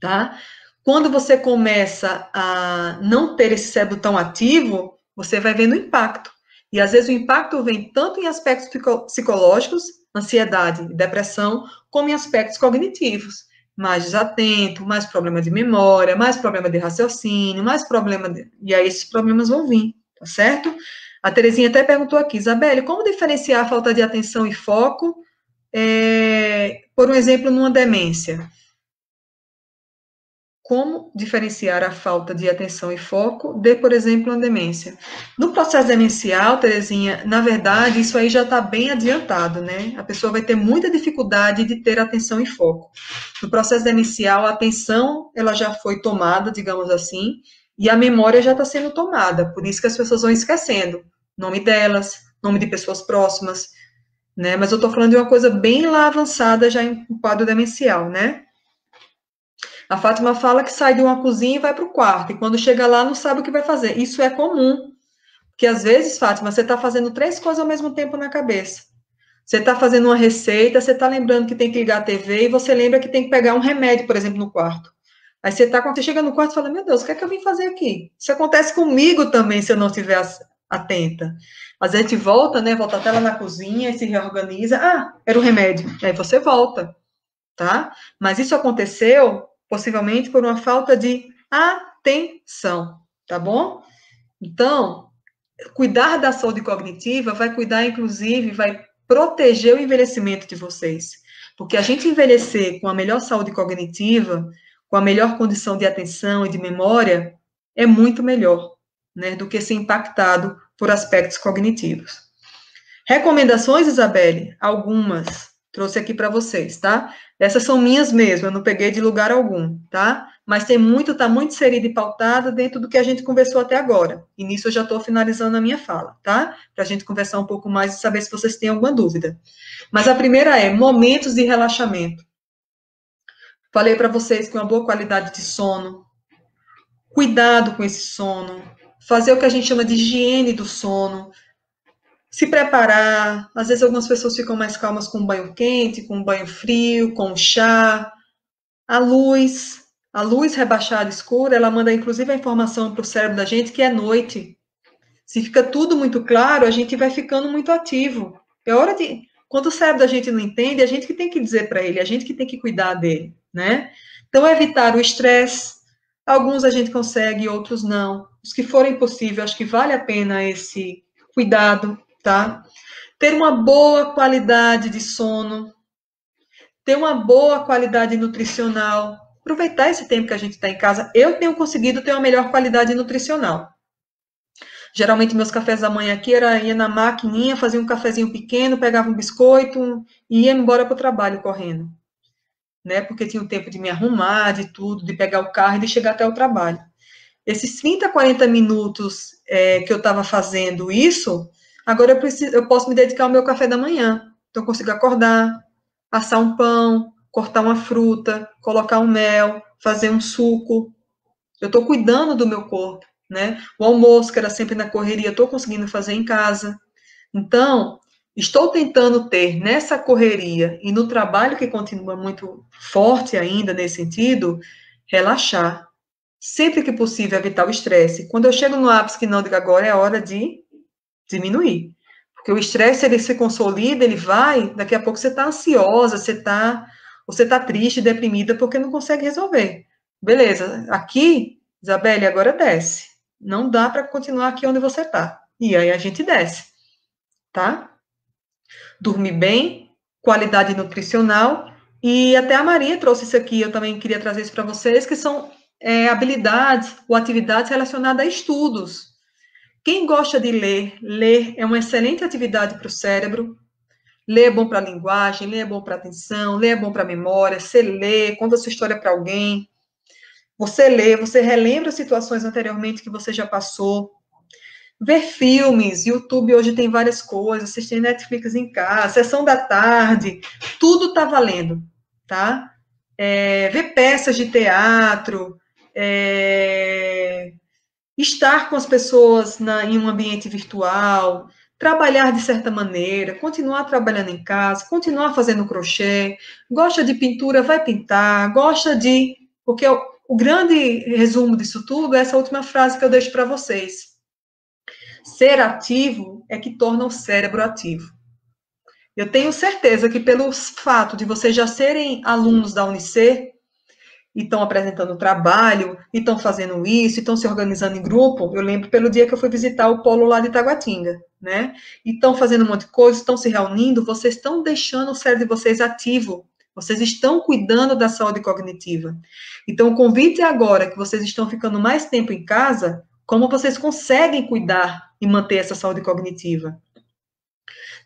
Tá? Quando você começa a não ter esse cérebro tão ativo, você vai vendo o impacto. E às vezes o impacto vem tanto em aspectos psicológicos, ansiedade depressão, como em aspectos cognitivos mais desatento, mais problema de memória, mais problema de raciocínio, mais problema de... E aí esses problemas vão vir, tá certo? A Terezinha até perguntou aqui, Isabelle, como diferenciar a falta de atenção e foco, é, por um exemplo, numa demência? Como diferenciar a falta de atenção e foco de, por exemplo, uma demência. No processo demencial, Terezinha, na verdade, isso aí já está bem adiantado, né? A pessoa vai ter muita dificuldade de ter atenção e foco. No processo demencial, a atenção, ela já foi tomada, digamos assim, e a memória já está sendo tomada, por isso que as pessoas vão esquecendo nome delas, nome de pessoas próximas, né? Mas eu estou falando de uma coisa bem lá avançada já em quadro demencial, né? A Fátima fala que sai de uma cozinha e vai para o quarto, e quando chega lá não sabe o que vai fazer. Isso é comum. Porque às vezes, Fátima, você está fazendo três coisas ao mesmo tempo na cabeça. Você está fazendo uma receita, você está lembrando que tem que ligar a TV e você lembra que tem que pegar um remédio, por exemplo, no quarto. Aí você, tá, quando você chega no quarto fala, meu Deus, o que é que eu vim fazer aqui? Isso acontece comigo também, se eu não estiver atenta. Às vezes a gente volta, né? Volta até lá na cozinha e se reorganiza. Ah, era o remédio. Aí você volta, tá? Mas isso aconteceu possivelmente por uma falta de atenção, tá bom? Então, cuidar da saúde cognitiva vai cuidar, inclusive, vai proteger o envelhecimento de vocês. Porque a gente envelhecer com a melhor saúde cognitiva, com a melhor condição de atenção e de memória, é muito melhor, né, do que ser impactado por aspectos cognitivos. Recomendações, Isabelle? Algumas. Trouxe aqui para vocês, tá? Essas são minhas mesmo, eu não peguei de lugar algum, tá? Mas tem muito, tá muito inserido e pautado dentro do que a gente conversou até agora. E nisso eu já estou finalizando a minha fala, tá? Para a gente conversar um pouco mais e saber se vocês têm alguma dúvida. Mas a primeira é momentos de relaxamento. Falei para vocês que uma boa qualidade de sono, cuidado com esse sono, fazer o que a gente chama de higiene do sono, se preparar. Às vezes algumas pessoas ficam mais calmas com um banho quente, com um banho frio, com um chá. A luz, a luz rebaixada escura, ela manda inclusive a informação para o cérebro da gente que é noite. Se fica tudo muito claro, a gente vai ficando muito ativo. É hora de. Quando o cérebro da gente não entende, a gente que tem que dizer para ele, a gente que tem que cuidar dele, né? Então, evitar o estresse. Alguns a gente consegue, outros não. Os que forem possível, acho que vale a pena esse cuidado, tá? Ter uma boa qualidade de sono, ter uma boa qualidade nutricional, aproveitar esse tempo que a gente está em casa. Eu tenho conseguido ter uma melhor qualidade nutricional. Geralmente meus cafés da manhã aqui era ia na maquininha, fazia um cafezinho pequeno, pegava um biscoito e ia embora para o trabalho correndo. Né? Porque tinha o tempo de me arrumar, de tudo, de pegar o carro e de chegar até o trabalho. Esses 30, 40 minutos é, que eu estava fazendo isso, Agora eu, preciso, eu posso me dedicar ao meu café da manhã. Então, eu consigo acordar, assar um pão, cortar uma fruta, colocar um mel, fazer um suco. Eu estou cuidando do meu corpo, né? O almoço, que era sempre na correria, estou conseguindo fazer em casa. Então, estou tentando ter nessa correria e no trabalho que continua muito forte ainda nesse sentido, relaxar. Sempre que possível, evitar o estresse. Quando eu chego no ápice que não digo agora, é hora de diminuir. Porque o estresse, ele se consolida, ele vai, daqui a pouco você está ansiosa, você está você está triste, deprimida, porque não consegue resolver. Beleza, aqui, Isabelle, agora desce. Não dá para continuar aqui onde você está. E aí a gente desce, tá? Dormir bem, qualidade nutricional. E até a Maria trouxe isso aqui, eu também queria trazer isso para vocês, que são é, habilidades ou atividades relacionadas a estudos. Quem gosta de ler, ler é uma excelente atividade para o cérebro. Ler é bom para a linguagem, ler é bom para a atenção, ler é bom para a memória. Você lê, conta sua história para alguém. Você lê, você relembra situações anteriormente que você já passou. Ver filmes, YouTube hoje tem várias coisas, assistir Netflix em casa, sessão da tarde, tudo está valendo, tá? É, ver peças de teatro, é, estar com as pessoas na, em um ambiente virtual, trabalhar de certa maneira, continuar trabalhando em casa, continuar fazendo crochê, gosta de pintura, vai pintar, gosta de. Porque o, o grande resumo disso tudo é essa última frase que eu deixo para vocês. Ser ativo é que torna o cérebro ativo. Eu tenho certeza que, pelo fato de vocês já serem alunos da Unicer, e estão apresentando trabalho, e estão fazendo isso, e estão se organizando em grupo. Eu lembro pelo dia que eu fui visitar o polo lá de Taguatinga, né? E estão fazendo um monte de coisa, estão se reunindo, vocês estão deixando o cérebro de vocês ativo. Vocês estão cuidando da saúde cognitiva. Então, o convite é agora que vocês estão ficando mais tempo em casa, como vocês conseguem cuidar e manter essa saúde cognitiva?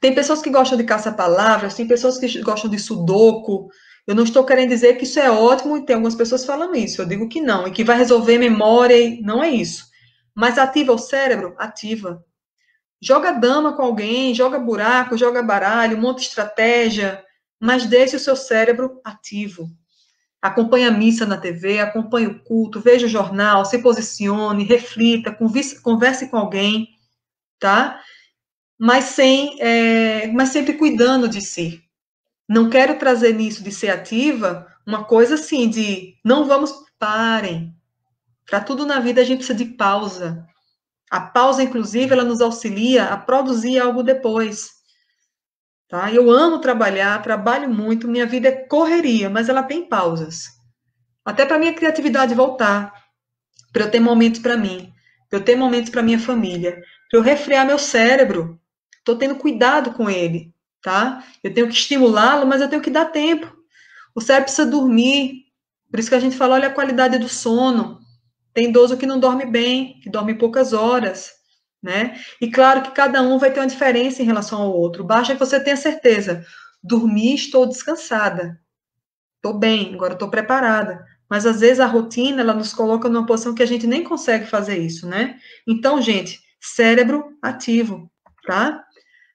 Tem pessoas que gostam de caça-palavras, tem pessoas que gostam de sudoku, eu não estou querendo dizer que isso é ótimo, e tem algumas pessoas falando isso. Eu digo que não, e que vai resolver memória, e não é isso. Mas ativa o cérebro? Ativa. Joga dama com alguém, joga buraco, joga baralho, monta estratégia, mas deixe o seu cérebro ativo. Acompanhe a missa na TV, acompanhe o culto, veja o jornal, se posicione, reflita, converse, com alguém, tá? Mas sem, é, mas sempre cuidando de si. Não quero trazer nisso de ser ativa uma coisa assim de não vamos parem. Para tudo na vida a gente precisa de pausa. A pausa, inclusive, ela nos auxilia a produzir algo depois. Tá? Eu amo trabalhar, trabalho muito, minha vida é correria, mas ela tem pausas. Até para minha criatividade voltar, para eu ter momentos para mim, para eu ter momentos para minha família, para eu refrear meu cérebro. Estou tendo cuidado com ele tá? Eu tenho que estimulá-lo, mas eu tenho que dar tempo. O cérebro precisa dormir. Por isso que a gente fala, olha a qualidade do sono. Tem idoso que não dorme bem, que dorme poucas horas, né? E claro que cada um vai ter uma diferença em relação ao outro. Basta que você tenha certeza. Dormir, estou descansada. Estou bem, agora estou preparada. Mas às vezes a rotina, ela nos coloca numa posição que a gente nem consegue fazer isso, né? Então, gente, cérebro ativo, tá?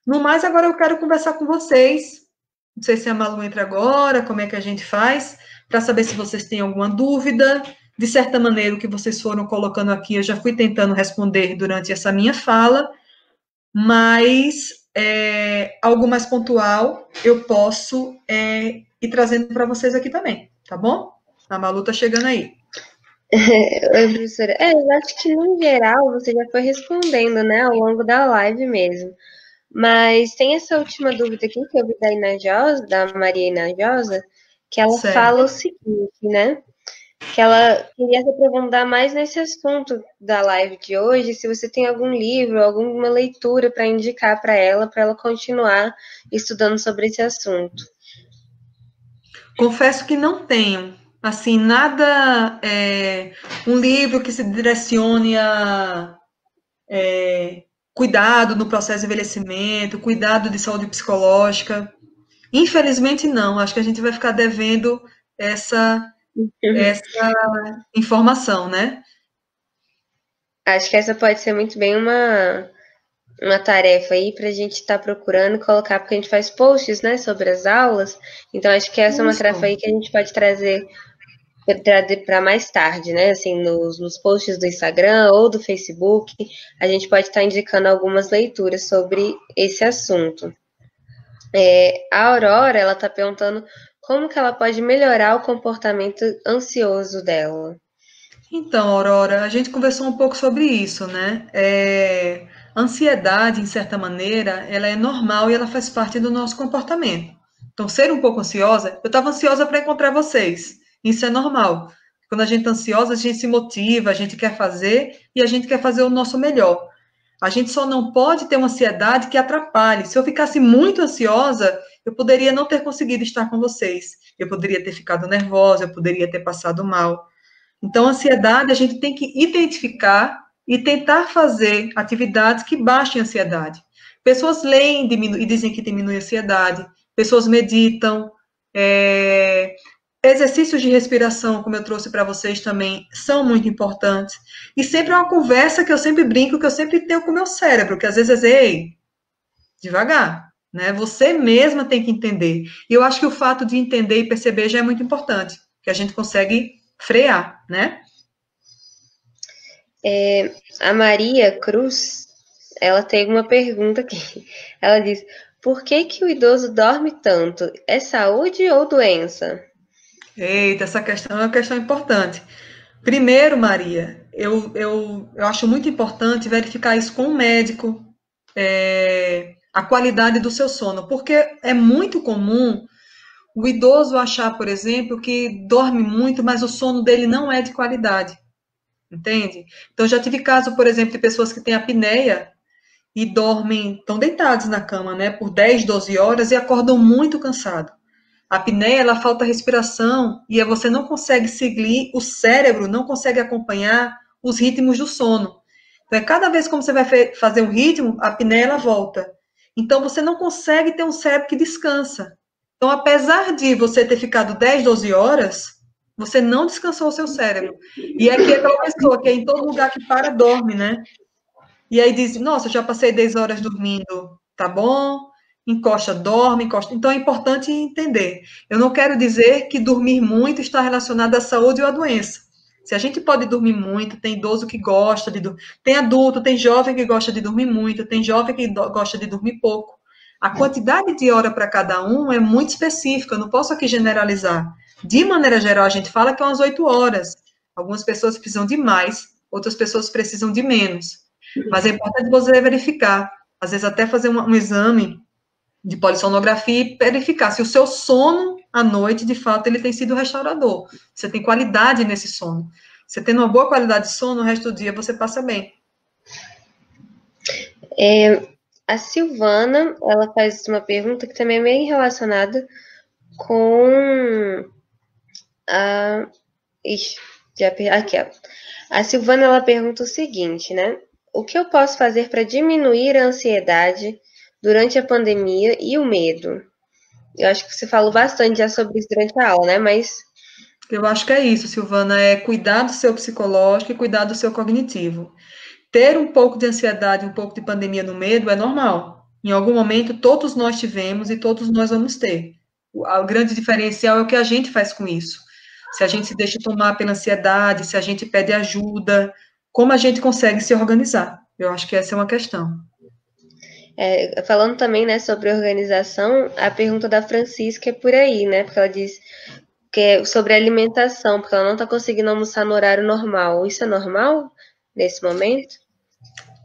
No mais, agora eu quero conversar com vocês. Não sei se a Malu entra agora, como é que a gente faz, para saber se vocês têm alguma dúvida. De certa maneira, o que vocês foram colocando aqui, eu já fui tentando responder durante essa minha fala, mas é, algo mais pontual eu posso é, ir trazendo para vocês aqui também, tá bom? A Malu tá chegando aí. Oi, professora. É, eu acho que, no geral, você já foi respondendo, né, ao longo da live mesmo. Mas tem essa última dúvida aqui que eu vi da Inajosa, da Maria Inajosa, que ela certo. fala o seguinte, né? Que ela queria se aprofundar mais nesse assunto da live de hoje, se você tem algum livro, alguma leitura para indicar para ela, para ela continuar estudando sobre esse assunto. Confesso que não tenho, assim, nada, é, um livro que se direcione a é, cuidado no processo de envelhecimento, cuidado de saúde psicológica. Infelizmente, não. Acho que a gente vai ficar devendo essa, uhum. essa informação, né? Acho que essa pode ser muito bem uma, uma tarefa aí para a gente estar tá procurando colocar, porque a gente faz posts né, sobre as aulas. Então, acho que essa Isso. é uma tarefa aí que a gente pode trazer para mais tarde, né? Assim, nos, nos posts do Instagram ou do Facebook, a gente pode estar tá indicando algumas leituras sobre esse assunto. É, a Aurora, ela está perguntando como que ela pode melhorar o comportamento ansioso dela. Então, Aurora, a gente conversou um pouco sobre isso, né? É, ansiedade, em certa maneira, ela é normal e ela faz parte do nosso comportamento. Então, ser um pouco ansiosa, eu estava ansiosa para encontrar vocês. Isso é normal. Quando a gente está ansiosa, a gente se motiva, a gente quer fazer e a gente quer fazer o nosso melhor. A gente só não pode ter uma ansiedade que atrapalhe. Se eu ficasse muito ansiosa, eu poderia não ter conseguido estar com vocês. Eu poderia ter ficado nervosa, eu poderia ter passado mal. Então, ansiedade, a gente tem que identificar e tentar fazer atividades que baixem a ansiedade. Pessoas leem e dizem que diminui a ansiedade, pessoas meditam, é, exercícios de respiração, como eu trouxe para vocês também, são muito importantes. E sempre é uma conversa que eu sempre brinco, que eu sempre tenho com o meu cérebro, que às vezes é, ei, devagar, né? Você mesma tem que entender. E eu acho que o fato de entender e perceber já é muito importante, que a gente consegue frear, né? É, a Maria Cruz, ela tem uma pergunta aqui. Ela diz: por que, que o idoso dorme tanto? É saúde ou doença? Eita, essa questão é uma questão importante. Primeiro, Maria, eu, eu, eu acho muito importante verificar isso com o médico, é, a qualidade do seu sono, porque é muito comum o idoso achar, por exemplo, que dorme muito, mas o sono dele não é de qualidade. Entende? Então, já tive caso, por exemplo, de pessoas que têm apneia e dormem, estão deitados na cama, né, por 10, 12 horas e acordam muito cansados. A apneia, ela falta respiração e você não consegue seguir, o cérebro não consegue acompanhar os ritmos do sono. Então, é cada vez que você vai fazer um ritmo, a apneia, ela volta. Então, você não consegue ter um cérebro que descansa. Então, apesar de você ter ficado 10, 12 horas, você não descansou o seu cérebro. E aqui é aquela pessoa que é em todo lugar que para, dorme, né? E aí diz, nossa, já passei 10 horas dormindo, tá bom? Encosta, dorme, encosta. Então é importante entender. Eu não quero dizer que dormir muito está relacionado à saúde ou à doença. Se a gente pode dormir muito, tem idoso que gosta de dormir, tem adulto, tem jovem que gosta de dormir muito, tem jovem que gosta de dormir pouco. A quantidade de hora para cada um é muito específica, eu não posso aqui generalizar. De maneira geral, a gente fala que é umas oito horas. Algumas pessoas precisam de mais, outras pessoas precisam de menos. Mas é importante você verificar, às vezes até fazer um, um exame de polissonografia e verificar se o seu sono à noite, de fato, ele tem sido restaurador. Você tem qualidade nesse sono. Você tendo uma boa qualidade de sono, o resto do dia você passa bem. É, a Silvana, ela faz uma pergunta que também é bem relacionada com a. Ixi, já aqui, ó. A Silvana ela pergunta o seguinte, né? O que eu posso fazer para diminuir a ansiedade durante a pandemia e o medo? Eu acho que você falou bastante já sobre isso durante a aula, né? Mas. Eu acho que é isso, Silvana, é cuidar do seu psicológico e cuidar do seu cognitivo ter um pouco de ansiedade, um pouco de pandemia no medo é normal. Em algum momento, todos nós tivemos e todos nós vamos ter. O, grande diferencial é o que a gente faz com isso. Se a gente se deixa tomar pela ansiedade, se a gente pede ajuda, como a gente consegue se organizar? Eu acho que essa é uma questão. É, falando também né, sobre organização, a pergunta da Francisca é por aí, né? Porque ela diz que é sobre alimentação, porque ela não está conseguindo almoçar no horário normal. Isso é normal? nesse momento?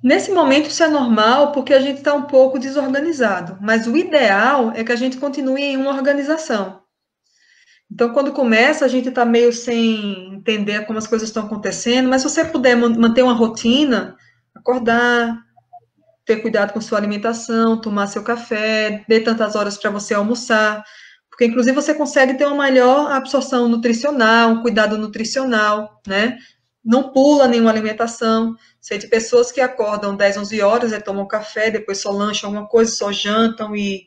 Nesse momento isso é normal porque a gente está um pouco desorganizado, mas o ideal é que a gente continue em uma organização. Então, quando começa, a gente está meio sem entender como as coisas estão acontecendo, mas se você puder manter uma rotina, acordar, ter cuidado com sua alimentação, tomar seu café, dê tantas horas para você almoçar, porque inclusive você consegue ter uma melhor absorção nutricional, um cuidado nutricional, né? não pula nenhuma alimentação. Sei de pessoas que acordam 10, 11 horas, e tomam café, depois só lancham alguma coisa, só jantam e,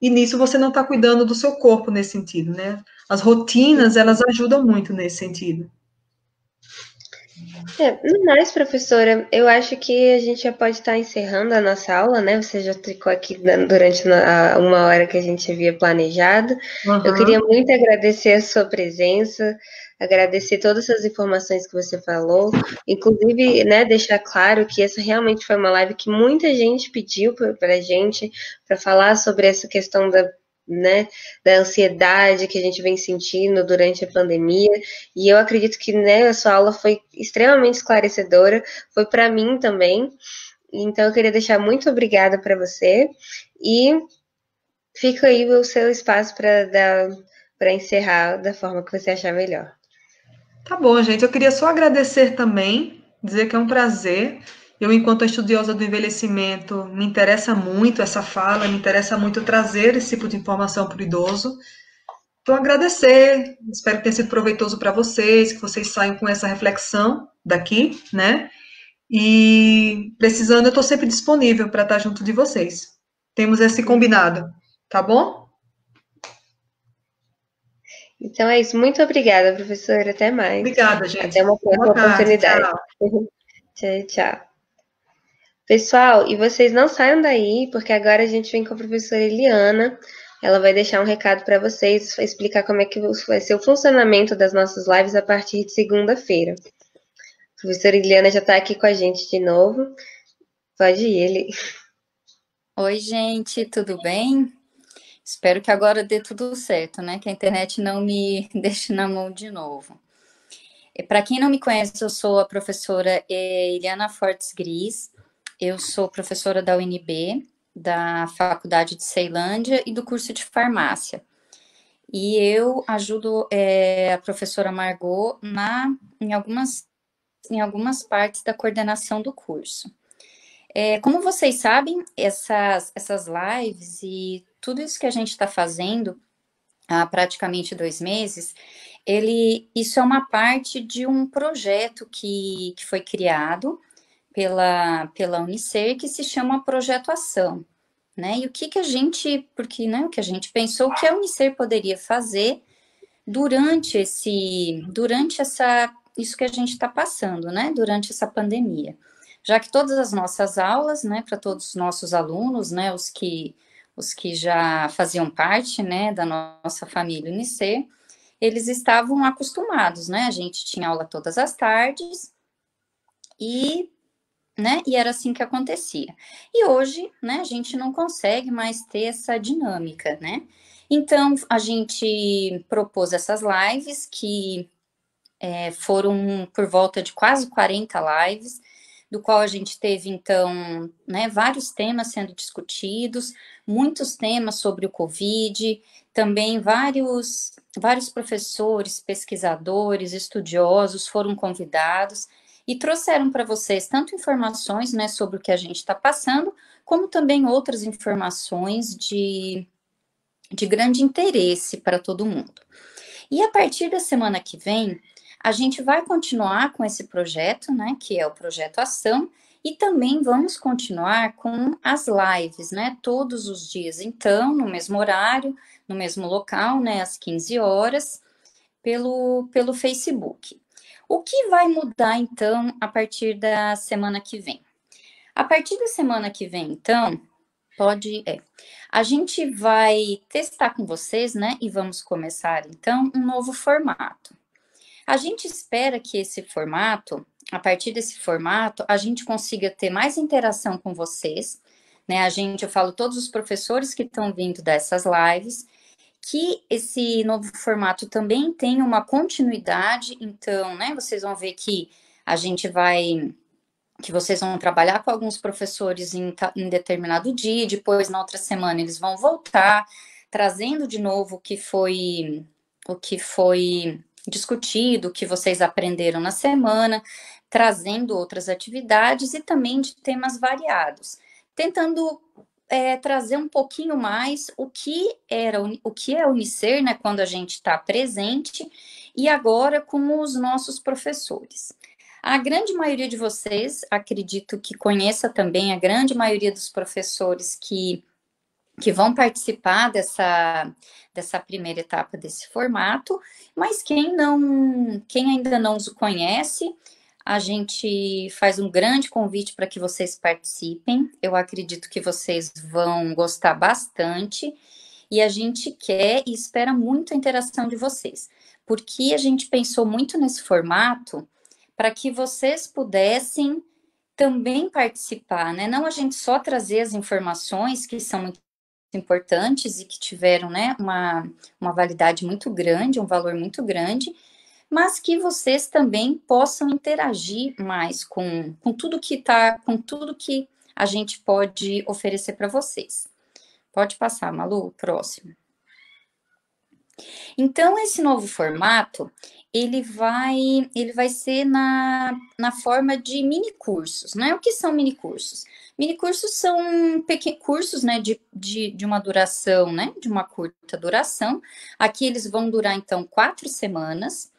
e nisso você não está cuidando do seu corpo nesse sentido, né? As rotinas, elas ajudam muito nesse sentido. É, no mais, professora, eu acho que a gente já pode estar encerrando a nossa aula, né? Você já ficou aqui durante uma hora que a gente havia planejado. Uhum. Eu queria muito agradecer a sua presença, agradecer todas essas informações que você falou, inclusive, né, deixar claro que essa realmente foi uma live que muita gente pediu para a gente para falar sobre essa questão da né, da ansiedade que a gente vem sentindo durante a pandemia, e eu acredito que, né, a sua aula foi extremamente esclarecedora, foi para mim também, então eu queria deixar muito obrigada para você, e fica aí o seu espaço para encerrar da forma que você achar melhor. Tá bom, gente. Eu queria só agradecer também, dizer que é um prazer. Eu, enquanto estudiosa do envelhecimento, me interessa muito essa fala, me interessa muito trazer esse tipo de informação para o idoso. Então, agradecer, espero que tenha sido proveitoso para vocês, que vocês saiam com essa reflexão daqui, né? E precisando, eu estou sempre disponível para estar junto de vocês. Temos esse combinado, tá bom? Então é isso. Muito obrigada, professora. Até mais. Obrigada, gente. Até uma próxima oportunidade. Tchau. tchau, tchau. Pessoal, e vocês não saiam daí, porque agora a gente vem com a professora Eliana. Ela vai deixar um recado para vocês, explicar como é que vai ser o funcionamento das nossas lives a partir de segunda-feira. A professora Eliana já está aqui com a gente de novo. Pode ir, Eli. Oi, gente, tudo bem? Espero que agora dê tudo certo, né? Que a internet não me deixe na mão de novo. Para quem não me conhece, eu sou a professora Eliana Fortes Gris. Eu sou professora da UNB, da Faculdade de Ceilândia e do curso de farmácia. E eu ajudo é, a professora Margot na, em, algumas, em algumas partes da coordenação do curso. É, como vocês sabem, essas, essas lives e tudo isso que a gente está fazendo há praticamente dois meses, ele, isso é uma parte de um projeto que, que foi criado pela, pela Unicer, que se chama Projeto Ação né? E o que que a gente, porque né, o que a gente pensou que a Unicer poderia fazer durante esse, durante essa, isso que a gente está passando, né? Durante essa pandemia, já que todas as nossas aulas, né, para todos os nossos alunos, né, os que os que já faziam parte, né, da nossa família Unicer, eles estavam acostumados, né? A gente tinha aula todas as tardes e né? E era assim que acontecia. E hoje, né, a gente não consegue mais ter essa dinâmica, né? Então, a gente propôs essas lives que é, foram por volta de quase 40 lives, do qual a gente teve, então, né, vários temas sendo discutidos, muitos temas sobre o Covid, também vários, vários professores, pesquisadores, estudiosos foram convidados, e trouxeram para vocês tanto informações né, sobre o que a gente está passando, como também outras informações de, de grande interesse para todo mundo. E a partir da semana que vem, a gente vai continuar com esse projeto, né, que é o projeto Ação, e também vamos continuar com as lives, né, todos os dias, então, no mesmo horário, no mesmo local, né, às 15 horas, pelo, pelo Facebook. O que vai mudar então a partir da semana que vem? A partir da semana que vem, então, pode é. A gente vai testar com vocês, né? E vamos começar então um novo formato. A gente espera que esse formato, a partir desse formato, a gente consiga ter mais interação com vocês, né? A gente, eu falo todos os professores que estão vindo dessas lives, que esse novo formato também tem uma continuidade, então, né, vocês vão ver que a gente vai que vocês vão trabalhar com alguns professores em, em determinado dia, depois na outra semana eles vão voltar, trazendo de novo o que foi o que foi discutido, o que vocês aprenderam na semana, trazendo outras atividades e também de temas variados, tentando é, trazer um pouquinho mais o que era o que é Unicer, né, quando a gente está presente, e agora com os nossos professores. A grande maioria de vocês, acredito que conheça também a grande maioria dos professores que, que vão participar dessa, dessa primeira etapa desse formato, mas quem não, quem ainda não os conhece, a gente faz um grande convite para que vocês participem. Eu acredito que vocês vão gostar bastante e a gente quer e espera muito a interação de vocês, porque a gente pensou muito nesse formato para que vocês pudessem também participar, né? Não a gente só trazer as informações que são muito importantes e que tiveram, né, uma, uma validade muito grande, um valor muito grande, mas que vocês também possam interagir mais com, com tudo que tá, com tudo que a gente pode oferecer para vocês. Pode passar, Malu, próximo. Então, esse novo formato, ele vai, ele vai ser na, na forma de mini cursos, né? O que são mini cursos? Mini cursos são pequenos cursos, né, de, de, de uma duração, né, de uma curta duração. Aqui eles vão durar, então, quatro semanas.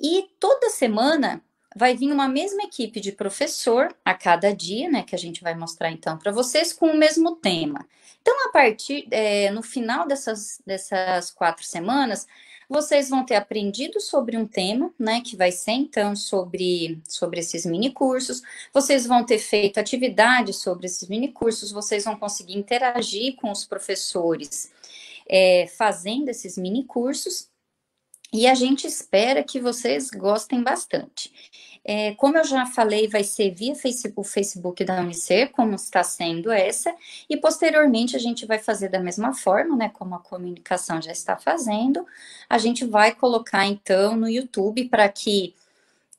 E toda semana vai vir uma mesma equipe de professor a cada dia, né, que a gente vai mostrar, então, para vocês, com o mesmo tema. Então, a partir, é, no final dessas, dessas quatro semanas, vocês vão ter aprendido sobre um tema, né, que vai ser então sobre, sobre esses mini cursos. Vocês vão ter feito atividades sobre esses mini cursos, vocês vão conseguir interagir com os professores é, fazendo esses mini cursos. E a gente espera que vocês gostem bastante. É, como eu já falei, vai ser via Facebook, Facebook da Unicer, como está sendo essa, e posteriormente a gente vai fazer da mesma forma, né, como a comunicação já está fazendo, a gente vai colocar então no YouTube para que,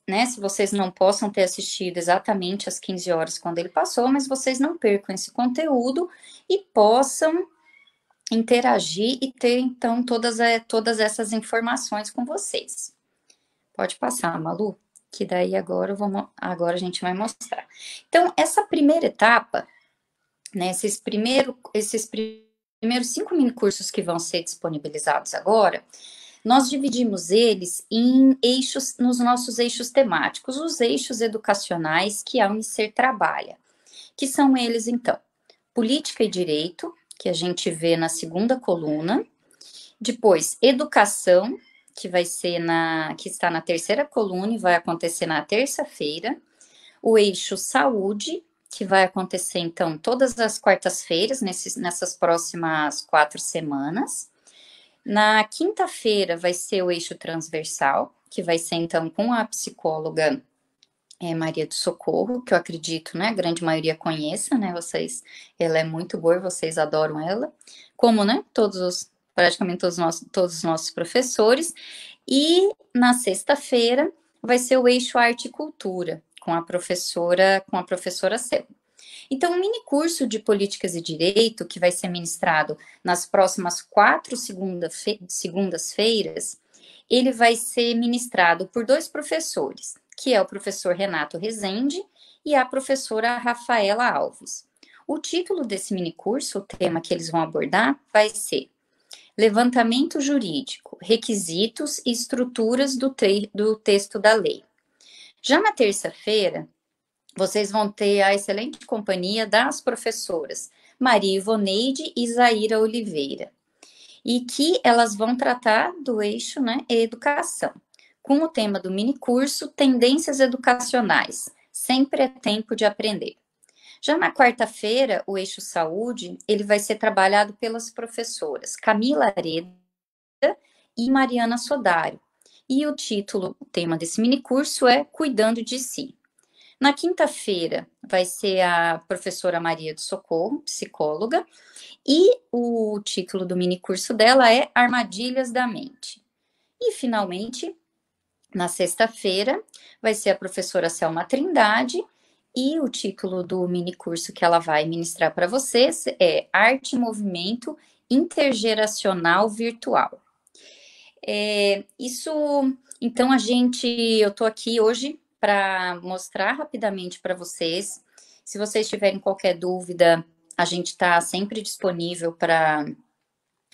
né, se vocês não possam ter assistido exatamente às 15 horas quando ele passou, mas vocês não percam esse conteúdo e possam interagir e ter então todas, eh, todas essas informações com vocês. Pode passar, Malu que daí agora, vou, agora a gente vai mostrar. Então, essa primeira etapa, né, esses, primeiro, esses primeiros cinco mini cursos que vão ser disponibilizados agora, nós dividimos eles em eixos, nos nossos eixos temáticos, os eixos educacionais que a Unicer trabalha, que são eles, então, política e direito, que a gente vê na segunda coluna, depois, educação, que vai ser na que está na terceira coluna e vai acontecer na terça-feira. O eixo saúde, que vai acontecer então todas as quartas-feiras nessas próximas quatro semanas. Na quinta-feira vai ser o eixo transversal, que vai ser então com a psicóloga é, Maria do Socorro, que eu acredito, né, a grande maioria conheça, né, vocês, ela é muito boa, vocês adoram ela, como, né, todos os praticamente todos, nossos, todos os nossos professores. E na sexta-feira vai ser o eixo arte e cultura, com a professora, com a professora Cel. Então, o um mini curso de políticas e direito, que vai ser ministrado nas próximas quatro segundas-feiras, ele vai ser ministrado por dois professores, que é o professor Renato Rezende e a professora Rafaela Alves. O título desse mini curso, o tema que eles vão abordar, vai ser levantamento jurídico, requisitos e estruturas do, do texto da lei. Já na terça-feira, vocês vão ter a excelente companhia das professoras Maria Ivoneide e Zaira Oliveira, e que elas vão tratar do eixo né, educação, com o tema do mini curso Tendências Educacionais, sempre é tempo de aprender. Já na quarta-feira, o eixo saúde, ele vai ser trabalhado pelas professoras Camila Areda e Mariana Sodário. E o título, o tema desse mini curso é Cuidando de Si. Na quinta-feira vai ser a professora Maria do Socorro, psicóloga, e o título do mini curso dela é Armadilhas da Mente. E finalmente, na sexta-feira, vai ser a professora Selma Trindade e o título do mini curso que ela vai ministrar para vocês é Arte e Movimento Intergeracional Virtual. É, isso, então a gente, eu estou aqui hoje para mostrar rapidamente para vocês. Se vocês tiverem qualquer dúvida, a gente está sempre disponível para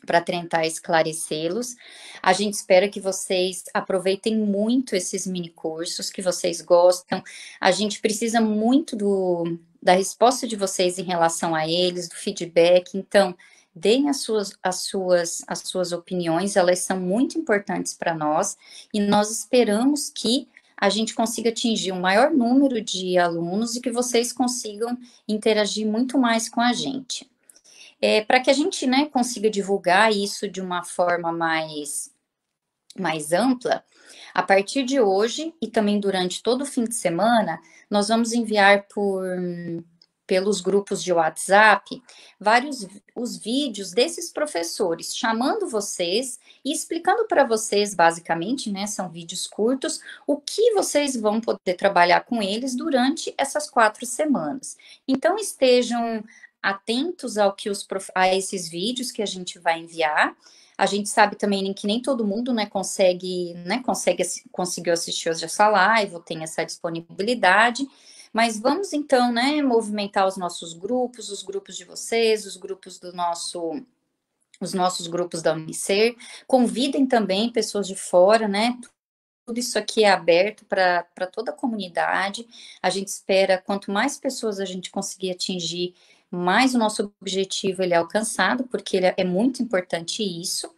para tentar esclarecê-los. A gente espera que vocês aproveitem muito esses mini cursos, que vocês gostam. A gente precisa muito do, da resposta de vocês em relação a eles, do feedback. Então, deem as suas, as suas, as suas opiniões, elas são muito importantes para nós e nós esperamos que a gente consiga atingir um maior número de alunos e que vocês consigam interagir muito mais com a gente. É, para que a gente né, consiga divulgar isso de uma forma mais, mais ampla, a partir de hoje e também durante todo o fim de semana, nós vamos enviar por pelos grupos de WhatsApp vários os vídeos desses professores chamando vocês e explicando para vocês basicamente, né, são vídeos curtos, o que vocês vão poder trabalhar com eles durante essas quatro semanas. Então estejam atentos ao que os a esses vídeos que a gente vai enviar. A gente sabe também que nem todo mundo, né, consegue, né, consegue conseguiu assistir hoje essa live, ou tem essa disponibilidade. Mas vamos então, né, movimentar os nossos grupos, os grupos de vocês, os grupos do nosso os nossos grupos da Unicer. Convidem também pessoas de fora, né? Tudo isso aqui é aberto para toda a comunidade. A gente espera, quanto mais pessoas a gente conseguir atingir, mais o nosso objetivo ele é alcançado, porque ele é, é muito importante isso.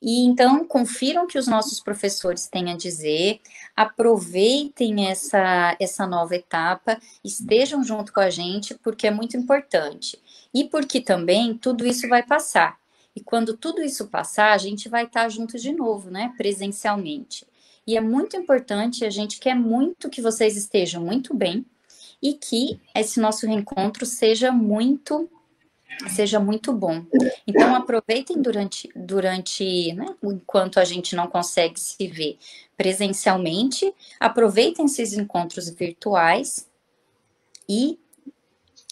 E então, confiram que os nossos professores têm a dizer, aproveitem essa, essa nova etapa, estejam junto com a gente, porque é muito importante. E porque também tudo isso vai passar. E quando tudo isso passar, a gente vai estar junto de novo, né? Presencialmente. E é muito importante, a gente quer muito que vocês estejam muito bem e que esse nosso reencontro seja muito seja muito bom. Então aproveitem durante durante, né, enquanto a gente não consegue se ver presencialmente, aproveitem esses encontros virtuais e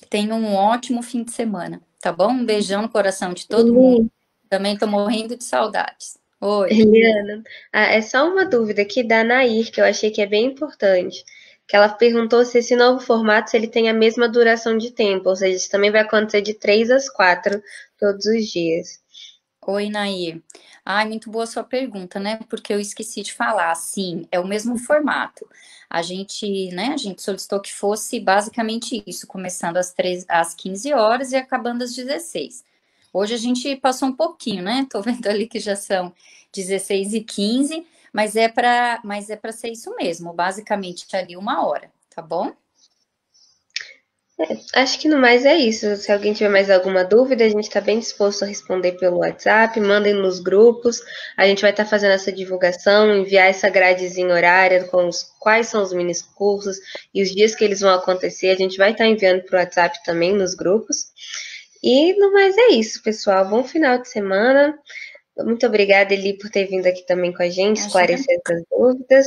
tenham um ótimo fim de semana tá bom? Um beijão no coração de todo mundo. Também tô morrendo de saudades. Oi. Eliana, ah, é só uma dúvida aqui da Nair, que eu achei que é bem importante. Que ela perguntou se esse novo formato se ele tem a mesma duração de tempo, ou seja, isso também vai acontecer de três às quatro todos os dias. Oi, Nair. Ai, muito boa sua pergunta, né? Porque eu esqueci de falar. Sim, é o mesmo formato. A gente, né, a gente solicitou que fosse basicamente isso, começando às, 3, às 15 horas e acabando às 16. Hoje a gente passou um pouquinho, né? Tô vendo ali que já são 16 e 15, mas é para mas é para ser isso mesmo, basicamente ali uma hora, tá bom? É, acho que no mais é isso. Se alguém tiver mais alguma dúvida, a gente está bem disposto a responder pelo WhatsApp, mandem nos grupos. A gente vai estar tá fazendo essa divulgação, enviar essa gradezinha horária com os, quais são os mini cursos e os dias que eles vão acontecer. A gente vai estar tá enviando para o WhatsApp também nos grupos. E no mais é isso, pessoal. Bom final de semana. Muito obrigada, Eli, por ter vindo aqui também com a gente, esclarecer essas dúvidas.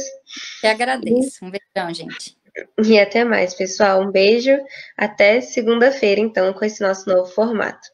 Eu agradeço. Um beijão, gente. E até mais, pessoal. Um beijo. Até segunda-feira, então, com esse nosso novo formato.